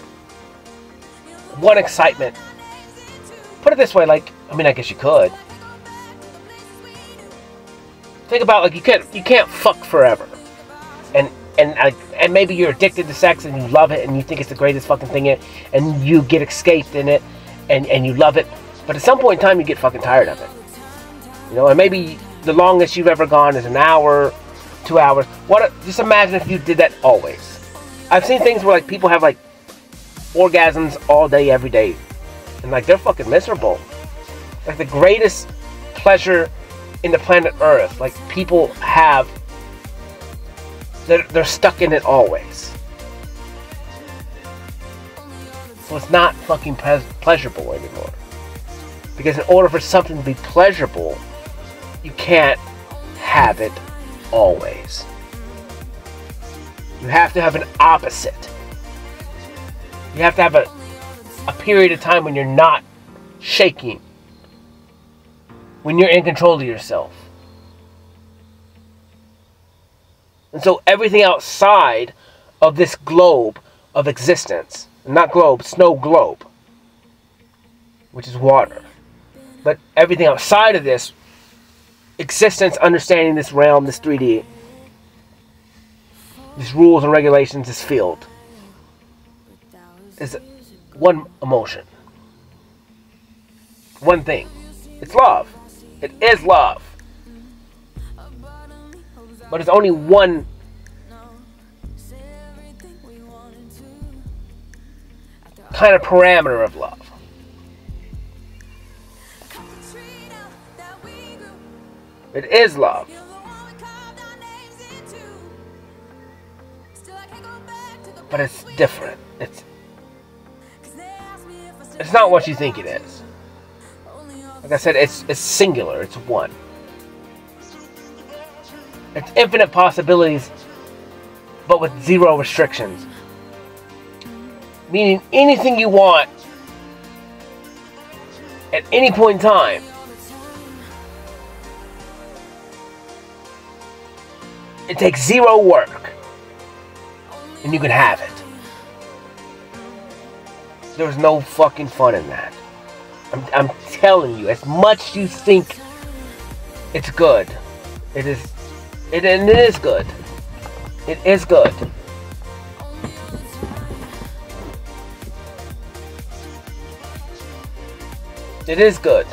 one excitement. Put it this way, like I mean, I guess you could. Think about like you can't you can't fuck forever, and and and maybe you're addicted to sex and you love it and you think it's the greatest fucking thing in, and you get escaped in it and and you love it but at some point in time you get fucking tired of it you know and maybe the longest you've ever gone is an hour two hours what just imagine if you did that always i've seen things where like people have like orgasms all day every day and like they're fucking miserable like the greatest pleasure in the planet Earth. Like people have, they're, they're stuck in it always. So it's not fucking pleasurable anymore. Because in order for something to be pleasurable, you can't have it always. You have to have an opposite. You have to have a, a period of time when you're not shaking. When you're in control of yourself. And so everything outside of this globe of existence, not globe, snow globe, which is water, but everything outside of this existence, understanding this realm, this 3D, these rules and regulations, this field, is one emotion. One thing. It's love. It is love. But it's only one kind of parameter of love. It is love. But it's different. It's it's not what you think it is. Like I said, it's it's singular. It's one. It's infinite possibilities, but with zero restrictions. Meaning anything you want at any point in time It takes zero work. And you can have it. There's no fucking fun in that. I'm, I'm telling you, as much you think it's good, it is, it, and it is good. It is good. It is good.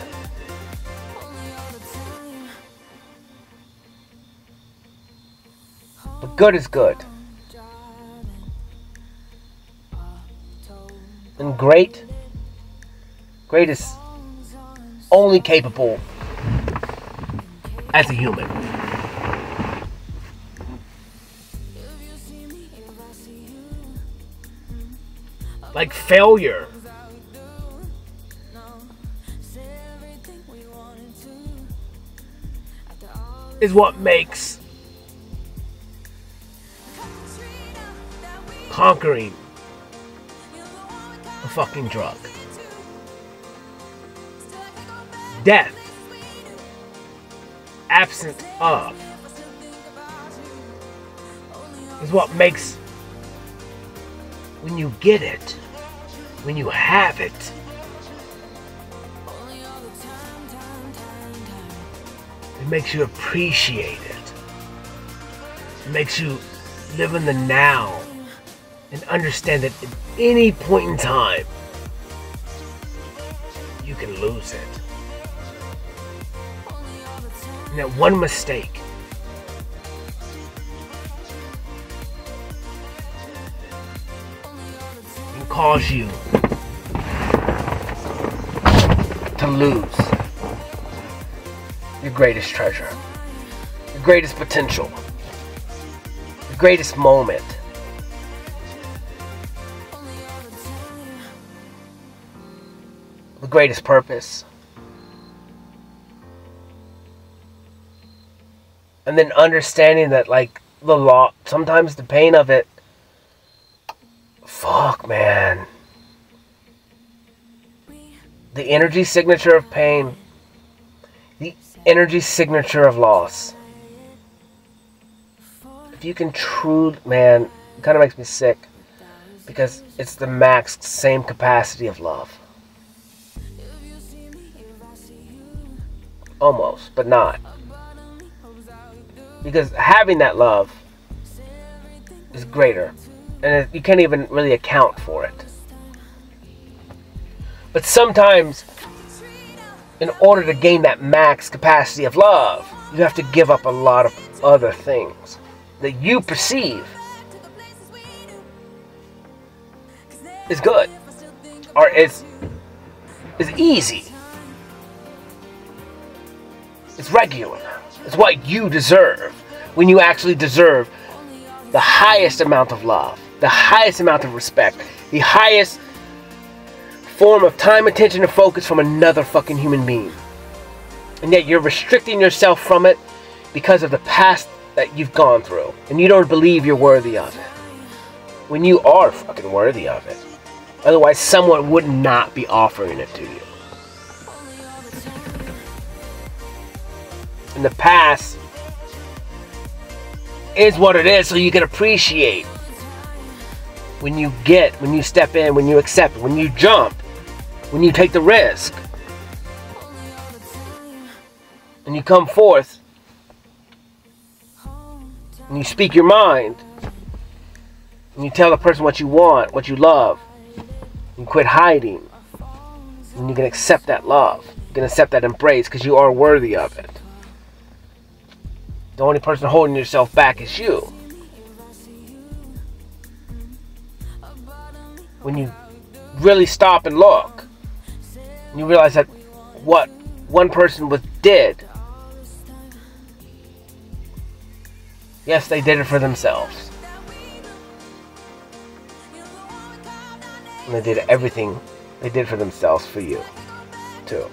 Good is good. And great, great is only capable as a human. Like failure. Is what makes conquering a fucking drug. Death, absent of, is what makes when you get it, when you have it, it makes you appreciate it. It makes you live in the now and understand that at any point in time, you can lose it. And that one mistake can cause you to lose your greatest treasure, your greatest potential, your greatest moment. Greatest purpose. And then understanding that, like, the law, sometimes the pain of it, fuck, man. The energy signature of pain, the energy signature of loss. If you can truly, man, it kind of makes me sick because it's the max same capacity of love. Almost, but not. Because having that love is greater. And you can't even really account for it. But sometimes, in order to gain that max capacity of love, you have to give up a lot of other things that you perceive is good or is is easy It's regular. It's what you deserve when you actually deserve the highest amount of love, the highest amount of respect, the highest form of time, attention, and focus from another fucking human being. And yet you're restricting yourself from it because of the past that you've gone through. And you don't believe you're worthy of it. When you are fucking worthy of it. Otherwise, someone would not be offering it to you. In the past is what it is so you can appreciate when you get, when you step in, when you accept, when you jump, when you take the risk. And you come forth and you speak your mind and you tell the person what you want, what you love, and quit hiding, and you can accept that love. You can accept that embrace because you are worthy of it. The only person holding yourself back is you. When you really stop and look, and you realize that what one person was did, yes, they did it for themselves. And they did everything they did for themselves for you, too.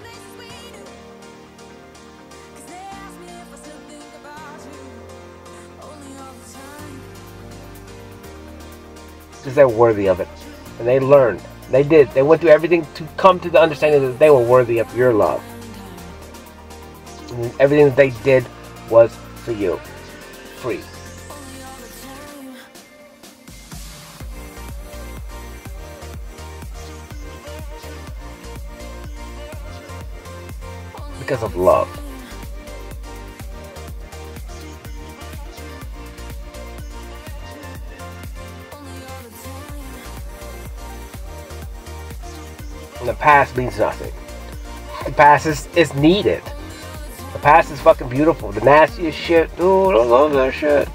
Because they're worthy of it. And they learned. They did. They went through everything to come to the understanding that they were worthy of your love. And everything that they did was for you. Free. Because of love. The past means nothing. The past is, is needed. The past is fucking beautiful. The nastiest shit. Dude, I love that shit.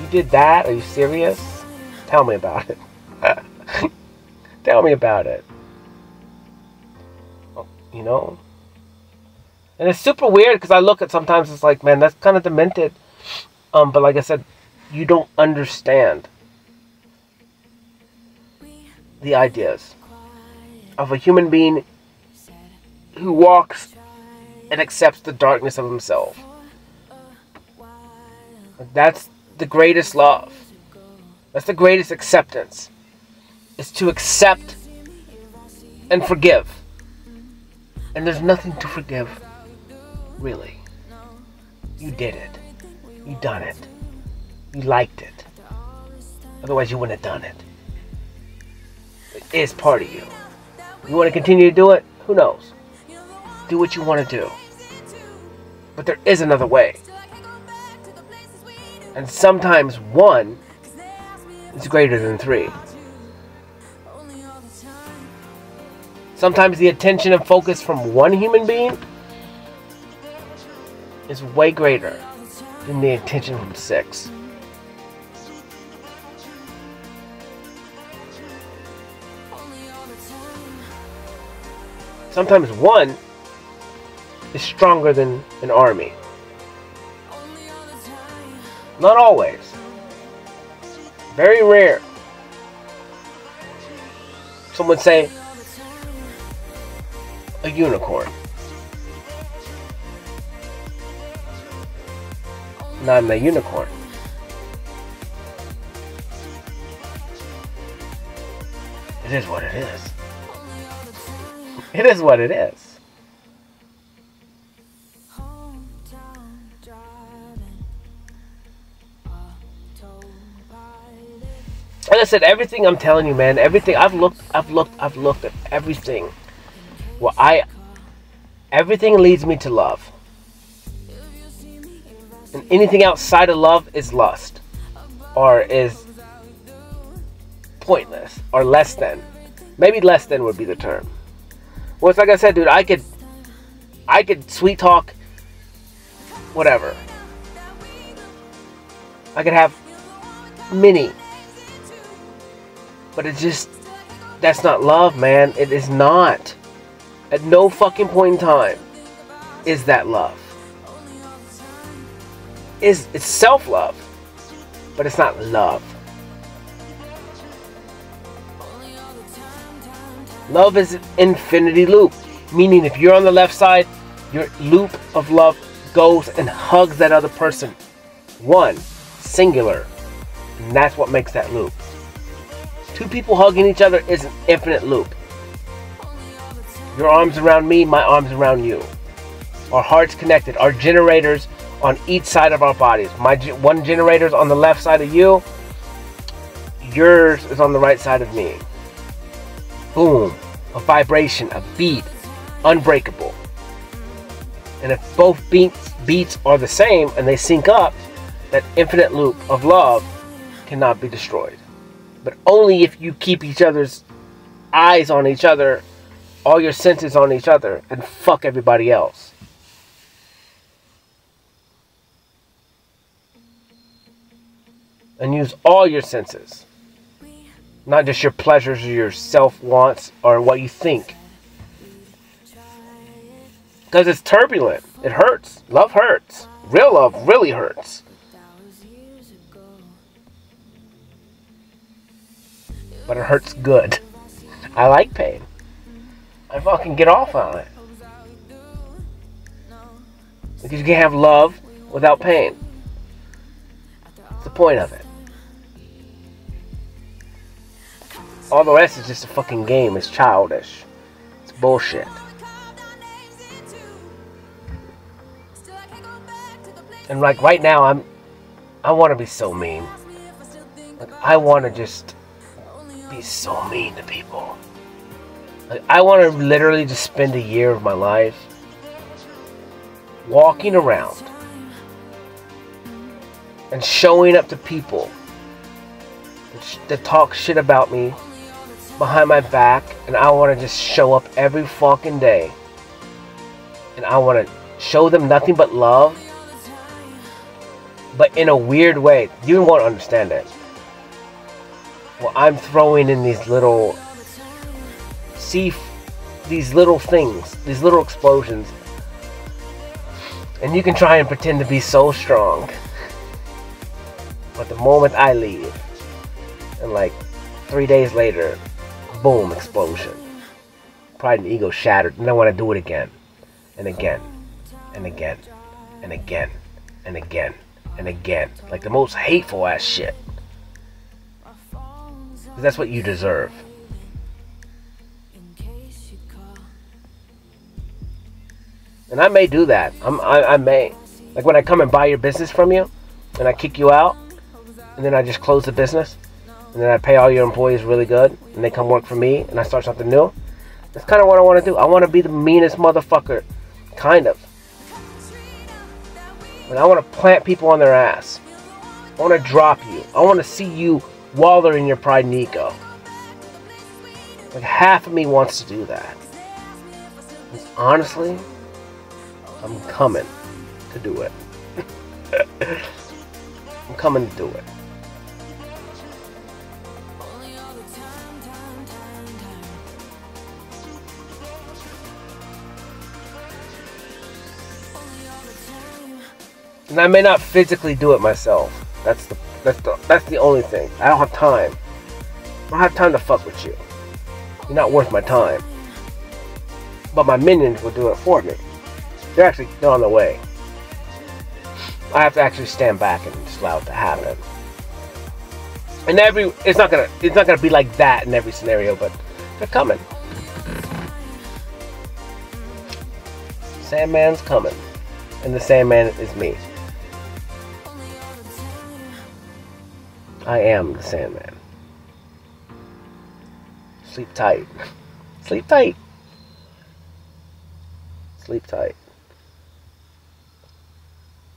You did that? Are you serious? Tell me about it. [LAUGHS] Tell me about it. You know? And it's super weird because I look at sometimes it's like, man, that's kind of demented. Um, but like I said, you don't understand the ideas of a human being who walks and accepts the darkness of himself. That's the greatest love. That's the greatest acceptance. Is to accept and forgive. And there's nothing to forgive, really. You did it. You done it. You liked it. Otherwise you wouldn't have done it is part of you. You want to continue to do it? Who knows? Do what you want to do. But there is another way. And sometimes one is greater than three. Sometimes the attention and focus from one human being is way greater than the attention from six. Sometimes one is stronger than an army. Not always. Very rare. Some would say a unicorn. Not a unicorn. It is what it is. It is what it is. Like I said, everything I'm telling you, man, everything I've looked, I've looked, I've looked at everything. Well, I, everything leads me to love. And anything outside of love is lust, or is pointless, or less than. Maybe less than would be the term. Well, it's like I said, dude. I could, I could sweet talk, whatever. I could have many, but it's just that's not love, man. It is not. At no fucking point in time is that love? Is it's self-love, but it's not love. Love is an infinity loop, meaning if you're on the left side, your loop of love goes and hugs that other person. One, singular. And that's what makes that loop. Two people hugging each other is an infinite loop. Your arms around me, my arms around you. Our hearts connected. Our generators on each side of our bodies. My one generator's on the left side of you. Yours is on the right side of me. Boom. A vibration, a beat, unbreakable. And if both beats beats are the same and they sync up, that infinite loop of love cannot be destroyed. But only if you keep each other's eyes on each other all your senses on each other and fuck everybody else. And use all your senses. Not just your pleasures or your self wants or what you think. Because it's turbulent. It hurts. Love hurts. Real love really hurts. But it hurts good. I like pain. I fucking get off on it. Because you can't have love without pain. What's the point of it? All the rest is just a fucking game. It's childish. It's bullshit. And like right now, I'm, I want to be so mean. Like I want to just be so mean to people. Like, I want to literally just spend a year of my life walking around and showing up to people that talk shit about me behind my back, and I want to just show up every fucking day. And I want to show them nothing but love, but in a weird way. You won't understand it. Well, I'm throwing in these little see these little things, these little explosions. And you can try and pretend to be so strong. But the moment I leave, and like three days later, boom, explosion. Pride and ego shattered, and I want to do it again, and again, and again, and again, and again, and again. Like the most hateful ass shit. That's what you deserve. And I may do that. I'm, I, I may. Like when I come and buy your business from you, and I kick you out, and then I just close the business, and then I pay all your employees really good, and they come work for me, and I start something new. That's kind of what I want to do. I want to be the meanest motherfucker, kind of. And I want to plant people on their ass. I want to drop you. I want to see you wallow in your pride ego. Like half of me wants to do that. And honestly, I'm coming to do it. [LAUGHS] I'm coming to do it. And I may not physically do it myself. That's the that's the that's the only thing. I don't have time. I don't have time to fuck with you. You're not worth my time. But my minions will do it for me. They're actually they're on the way. I have to actually stand back and just allow it to happen. And every it's not gonna it's not gonna be like that in every scenario, but they're coming. Sandman's coming. And the Sandman is me. I am the Sandman. Sleep tight. [LAUGHS] Sleep tight. Sleep tight.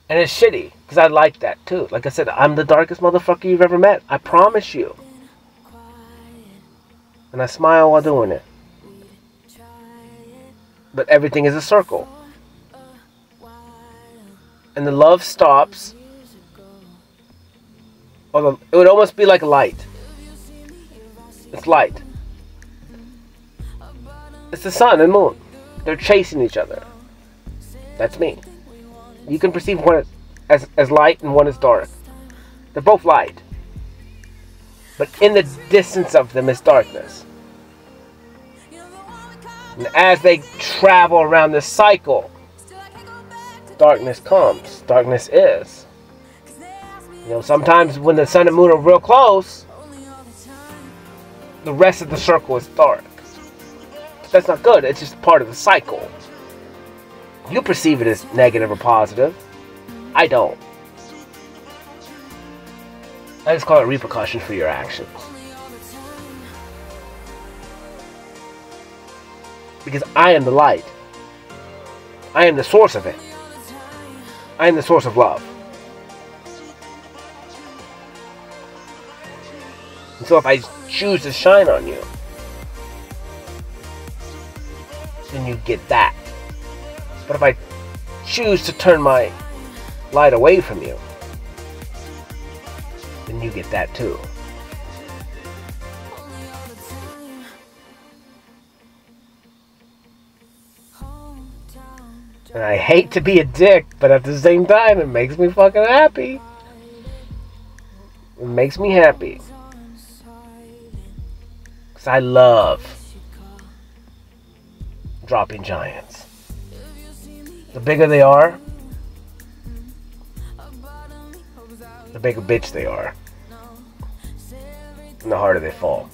And it's shitty, because I like that too. Like I said, I'm the darkest motherfucker you've ever met. I promise you. And I smile while doing it. But everything is a circle. And the love stops. The, it would almost be like light. It's light. It's the sun and moon. They're chasing each other. That's me. You can perceive one as, as light and one as dark. They're both light. But in the distance of them is darkness. And as they travel around this cycle, darkness comes. Darkness is. You know, sometimes when the sun and moon are real close, the rest of the circle is dark. That's not good. It's just part of the cycle. You perceive it as negative or positive. I don't. I just call it repercussion for your actions. Because I am the light. I am the source of it. I am the source of love. And so if I choose to shine on you, then you get that. But if I choose to turn my light away from you, then you get that too. And I hate to be a dick, but at the same time, it makes me fucking happy. It makes me happy. Because I love dropping giants. The bigger they are, the bigger bitch they are. And the harder they fall.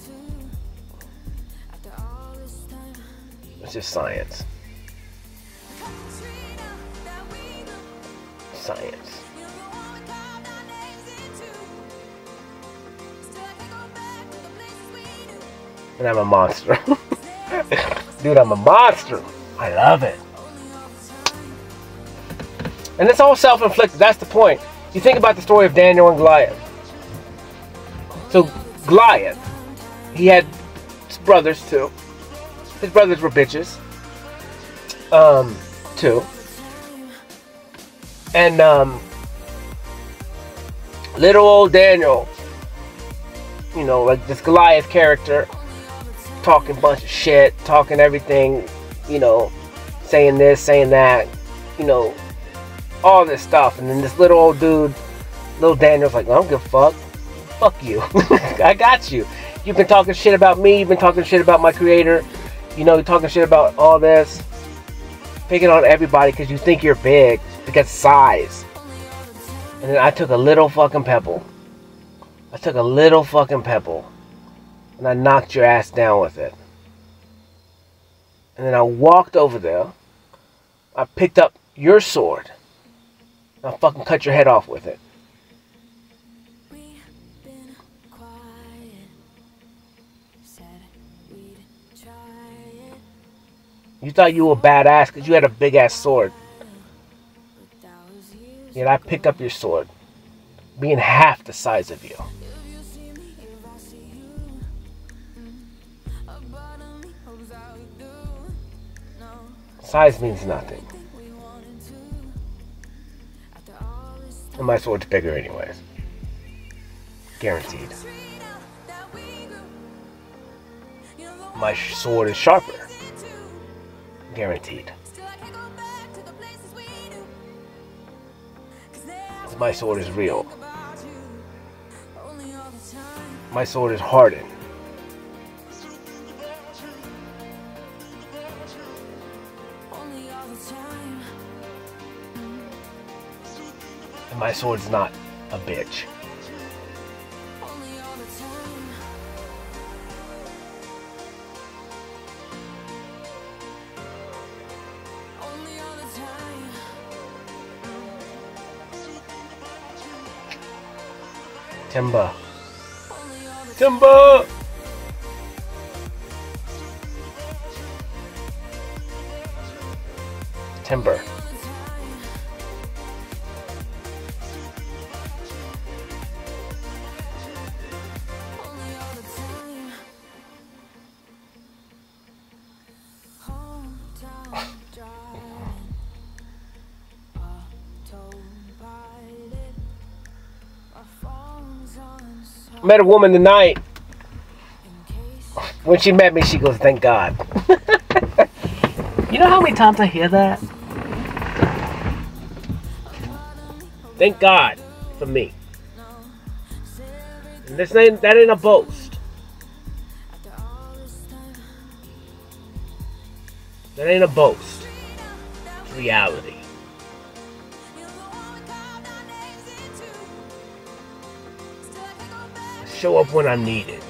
It's just science. Science. And I'm a monster. [LAUGHS] Dude, I'm a monster. I love it. And it's all self inflicted. That's the point. You think about the story of Daniel and Goliath. So, Goliath, he had brothers too. His brothers were bitches. Um, too. And, um, little old Daniel, you know, like this Goliath character, talking bunch of shit, talking everything, you know, saying this, saying that, you know, all this stuff. And then this little old dude, little Daniel's like, I don't give a fuck. Fuck you. [LAUGHS] I got you. You've been talking shit about me. You've been talking shit about my creator. You know, you're talking shit about all this. Picking on everybody because you think you're big. Because size. And then I took a little fucking pebble. I took a little fucking pebble and I knocked your ass down with it. And then I walked over there. I picked up your sword. I fucking cut your head off with it. You thought you were badass because you had a big ass sword. Yet I picked up your sword, being half the size of you. Size means nothing. And my sword's bigger anyways. Guaranteed. My sword is sharper. Guaranteed. My sword is real. My sword is hardened. And my sword's not a bitch. Timber. Timber! Timber. Met a woman tonight. When she met me, she goes, "Thank God." [LAUGHS] you know how many times I hear that? Thank God for me. And this ain't that ain't a boast. That ain't a boast. It's reality. show up when I'm needed.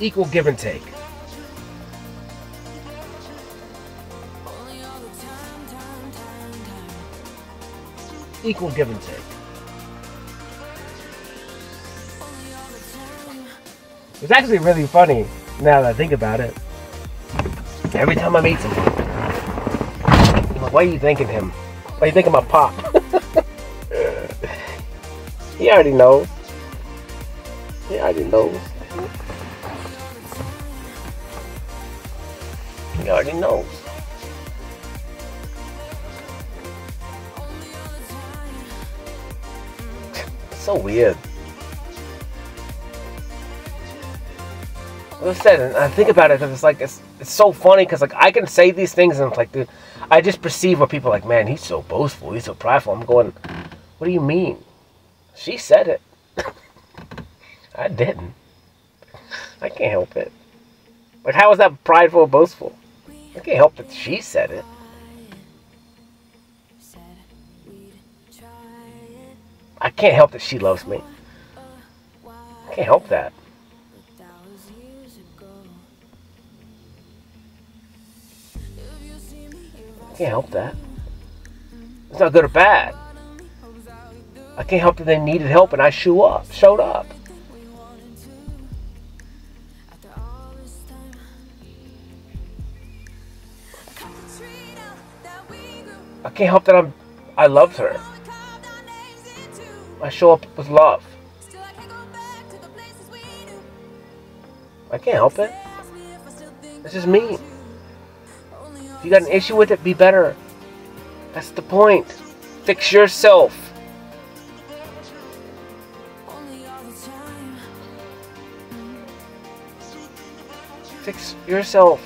Equal give and take. Equal give and take. It's actually really funny now that I think about it. Every time I meet someone, why are you thanking him? Why are you thinking about Pop? [LAUGHS] he already knows. He already knows. He already knows. Weird. Like I said, I think about it because it's like it's it's so funny because like I can say these things and it's like, dude, I just perceive what people are like, man, he's so boastful, he's so prideful. I'm going, what do you mean? She said it. [LAUGHS] I didn't. I can't help it. Like, how is that prideful boastful? I can't help that she said it. Can't help that she loves me. I can't help that. can't help that. It's not good or bad. I can't help that they needed help and I show up, showed up. I can't help that I'm I loved her. I show up with love. I can't help it. It's just me. If you got an issue with it, be better. That's the point. Fix yourself. Fix yourself.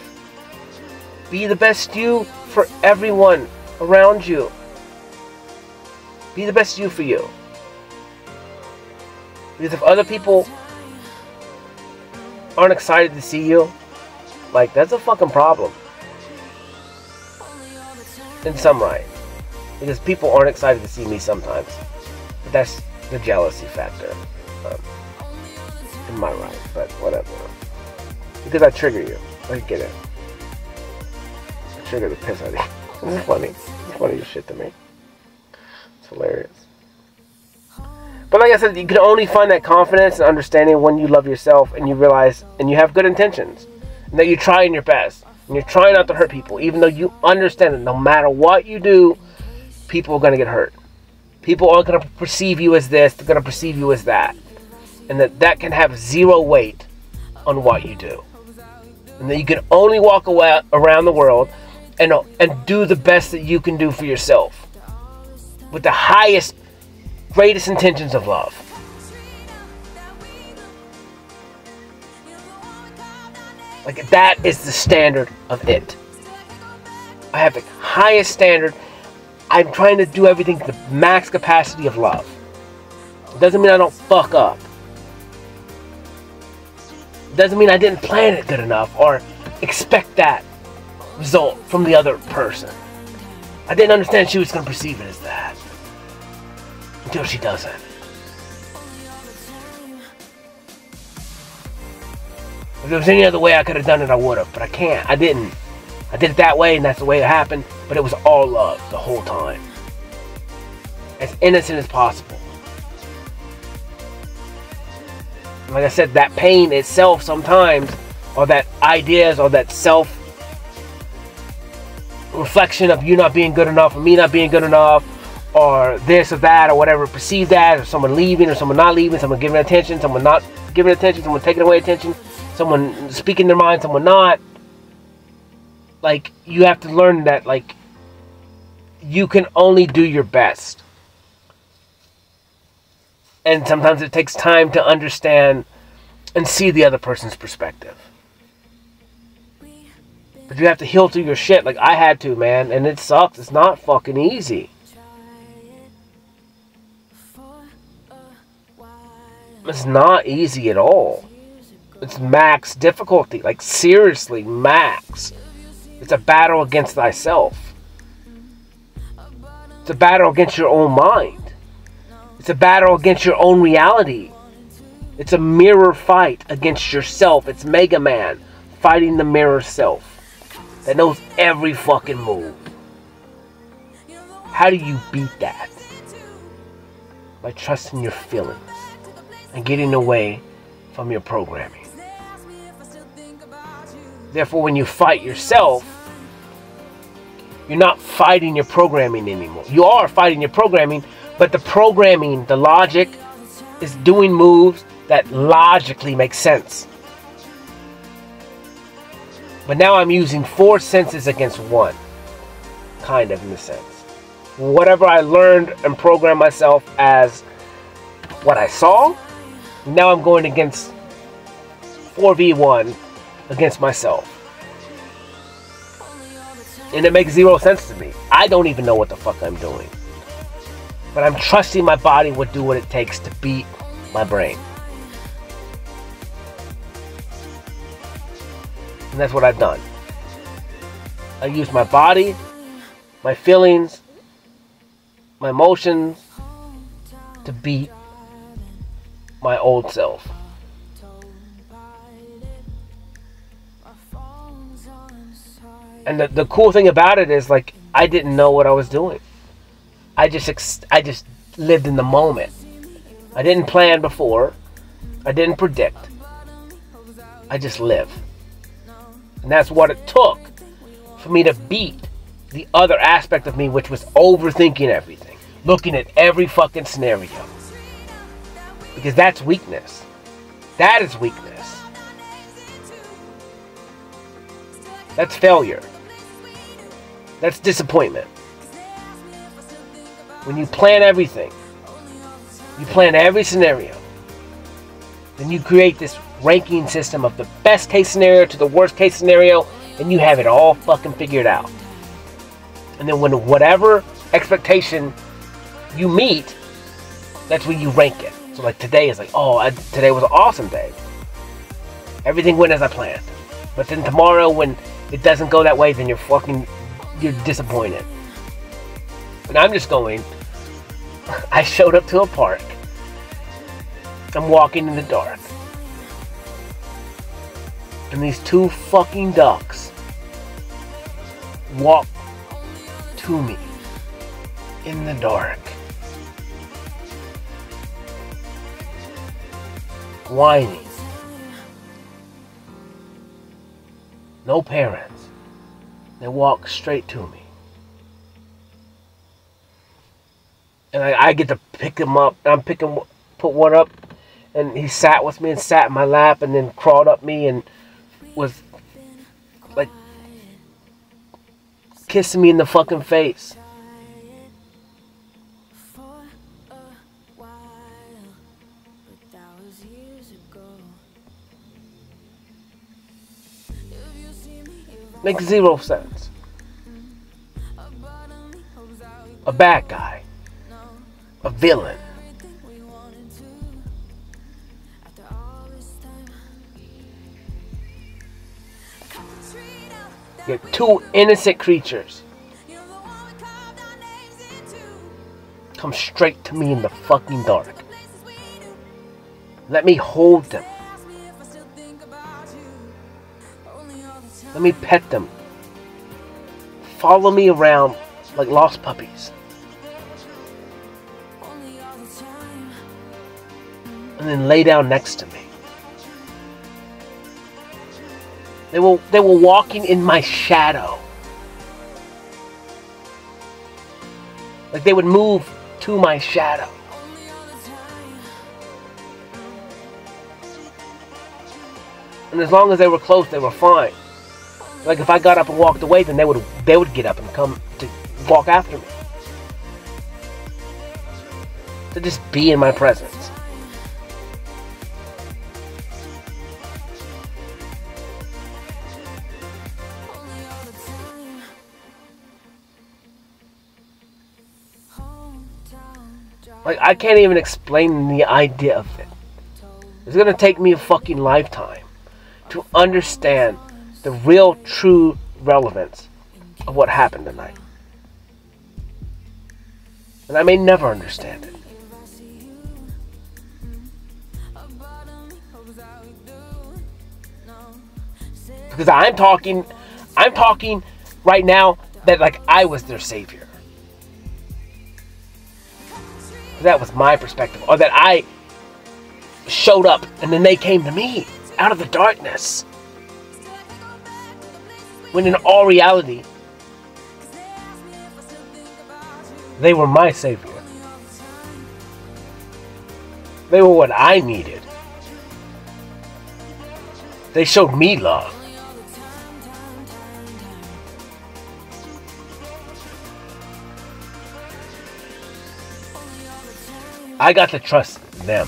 Be the best you for everyone around you. Be the best you for you. Because if other people aren't excited to see you, like, that's a fucking problem in some right. Because people aren't excited to see me sometimes. But that's the jealousy factor. Um, in my right, but whatever. Because I trigger you. I get it. I trigger the piss out of you. [LAUGHS] It's funny. It's funny shit to me. It's hilarious. But like I said, you can only find that confidence and understanding when you love yourself and you realize and you have good intentions. And that you're trying your best and you're trying not to hurt people, even though you understand that no matter what you do, people are going to get hurt. People are going to perceive you as this, they're going to perceive you as that. And that that can have zero weight on what you do. And that you can only walk away around the world and, and do the best that you can do for yourself with the highest, greatest intentions of love. Like that is the standard of it. I have the highest standard. I'm trying to do everything to the max capacity of love. It doesn't mean I don't fuck up. It doesn't mean I didn't plan it good enough or expect that result from the other person. I didn't understand she was going to perceive it as that. Until she doesn't. If there was any other way I could have done it, I would have. But I can't. I didn't. I did it that way, and that's the way it happened. But it was all love the whole time. As innocent as possible. Like I said, that pain itself sometimes, or that ideas, or that self reflection of you not being good enough, or me not being good enough, or this or that, or whatever perceived as, or someone leaving, or someone not leaving, someone giving attention, someone not giving attention, someone taking away attention someone speaking their mind, someone not. Like, you have to learn that, like, you can only do your best. And sometimes it takes time to understand and see the other person's perspective. But you have to heal through your shit like I had to, man. And it sucks. It's not fucking easy. It's not easy at all. It's max difficulty. Like, seriously, max. It's a battle against thyself. It's a battle against your own mind. It's a battle against your own reality. It's a mirror fight against yourself. It's Mega Man fighting the mirror self that knows every fucking move. How do you beat that? By trusting your feelings and getting away from your programming. Therefore, when you fight yourself, you're not fighting your programming anymore. You are fighting your programming, but the programming, the logic, is doing moves that logically make sense. But now I'm using four senses against one, kind of in a sense. Whatever I learned and programmed myself as what I saw, now I'm going against 4v1 against myself. And it makes zero sense to me. I don't even know what the fuck I'm doing. But I'm trusting my body will do what it takes to beat my brain. And that's what I've done. I use my body, my feelings, my emotions to beat my old self. And the, the cool thing about it is like I didn't know what I was doing. I just I just lived in the moment. I didn't plan before. I didn't predict. I just live. And that's what it took for me to beat the other aspect of me, which was overthinking everything, looking at every fucking scenario. Because that's weakness. That is weakness. That's failure. That's disappointment. When you plan everything, you plan every scenario, then you create this ranking system of the best case scenario to the worst case scenario, and you have it all fucking figured out. And then when whatever expectation you meet, that's when you rank it. So like today is like, oh, I, today was an awesome day. Everything went as I planned. But then tomorrow, when it doesn't go that way, then you're fucking you're disappointed. And I'm just going. [LAUGHS] I showed up to a park. I'm walking in the dark. And these two fucking ducks walk to me in the dark. Whining. No parents. They walk straight to me. And I, I get to pick him up. I'm picking, put one up, and he sat with me and sat in my lap, and then crawled up me and was like kissing me in the fucking face. Makes zero sense. A bad guy. A villain. You're two innocent creatures. Come straight to me in the fucking dark. Let me hold them. Let me pet them. Follow me around like lost puppies. And then lay down next to me. They were they were walking in my shadow. Like they would move to my shadow. And as long as they were close, they were fine. Like if I got up and walked away, then they would they would get up and come to walk after me. To just be in my presence. Like, I can't even explain the idea of it. It's gonna take me a fucking lifetime to understand the real, true relevance of what happened tonight. And I may never understand it. Because I'm talking, I'm talking right now that like I was their savior. That was my perspective. Or that I showed up and then they came to me out of the darkness. When in all reality, they were my savior. They were what I needed. They showed me love. I got to trust them.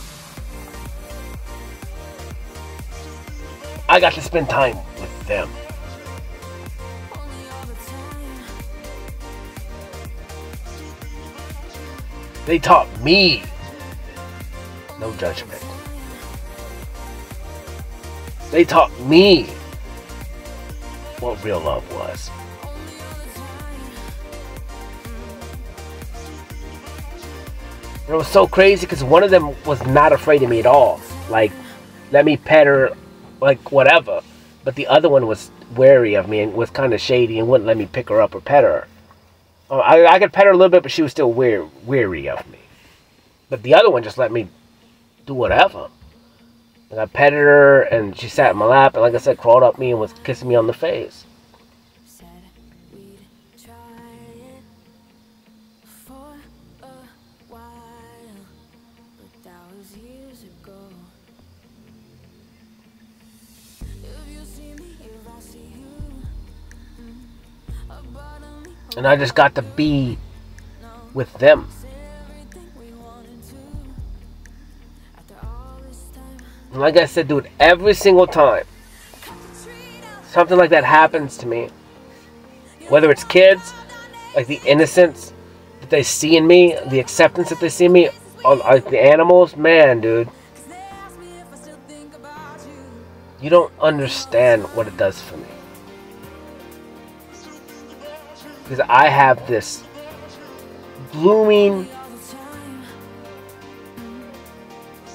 I got to spend time with them. They taught me no judgment. They taught me what real love was. it was so crazy because one of them was not afraid of me at all. Like, let me pet her, like, whatever. But the other one was wary of me and was kind of shady and wouldn't let me pick her up or pet her. Uh, I, I could pet her a little bit, but she was still weir, weary of me. But the other one just let me do whatever. And I petted her, and she sat in my lap, and like I said, crawled up me and was kissing me on the face. And I just got to be with them. And like I said, dude, every single time something like that happens to me, whether it's kids, like the innocence that they see in me, the acceptance that they see in me, or like the animals, man, dude. You don't understand what it does for me. Because I have this blooming,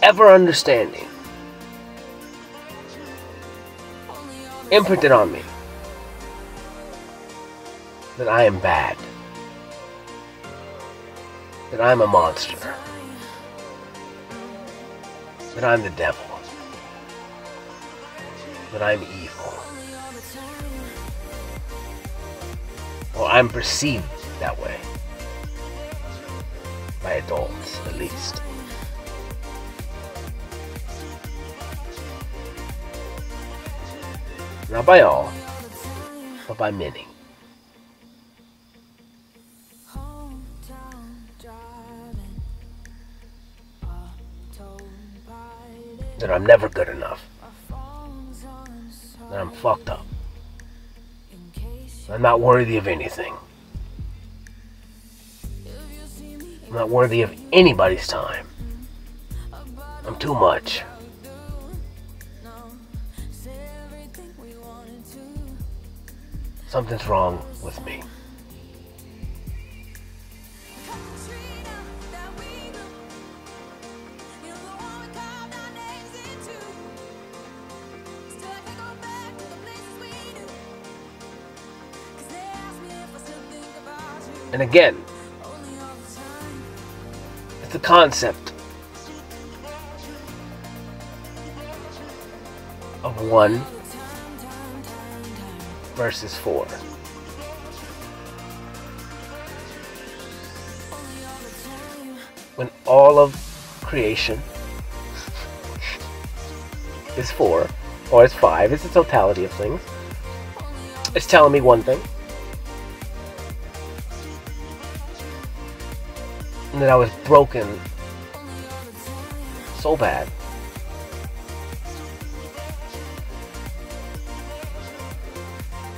ever understanding imprinted on me that I am bad, that I'm a monster, that I'm the devil, that I'm evil. Or I'm perceived that way. By adults, at least. Not by all, but by many. That I'm never good enough. That I'm fucked up. I'm not worthy of anything. I'm not worthy of anybody's time. I'm too much. Something's wrong with me. And again, it's the concept of one versus four. When all of creation [LAUGHS] is four, or is five, it's the totality of things. It's telling me one thing. and that I was broken so bad.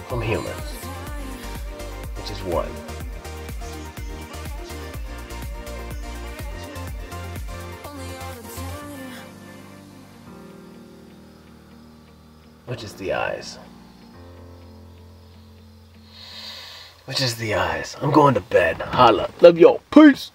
From humans, which is one. Which is the eyes. Which is the eyes. I'm going to bed. Holla. Love y'all. Peace.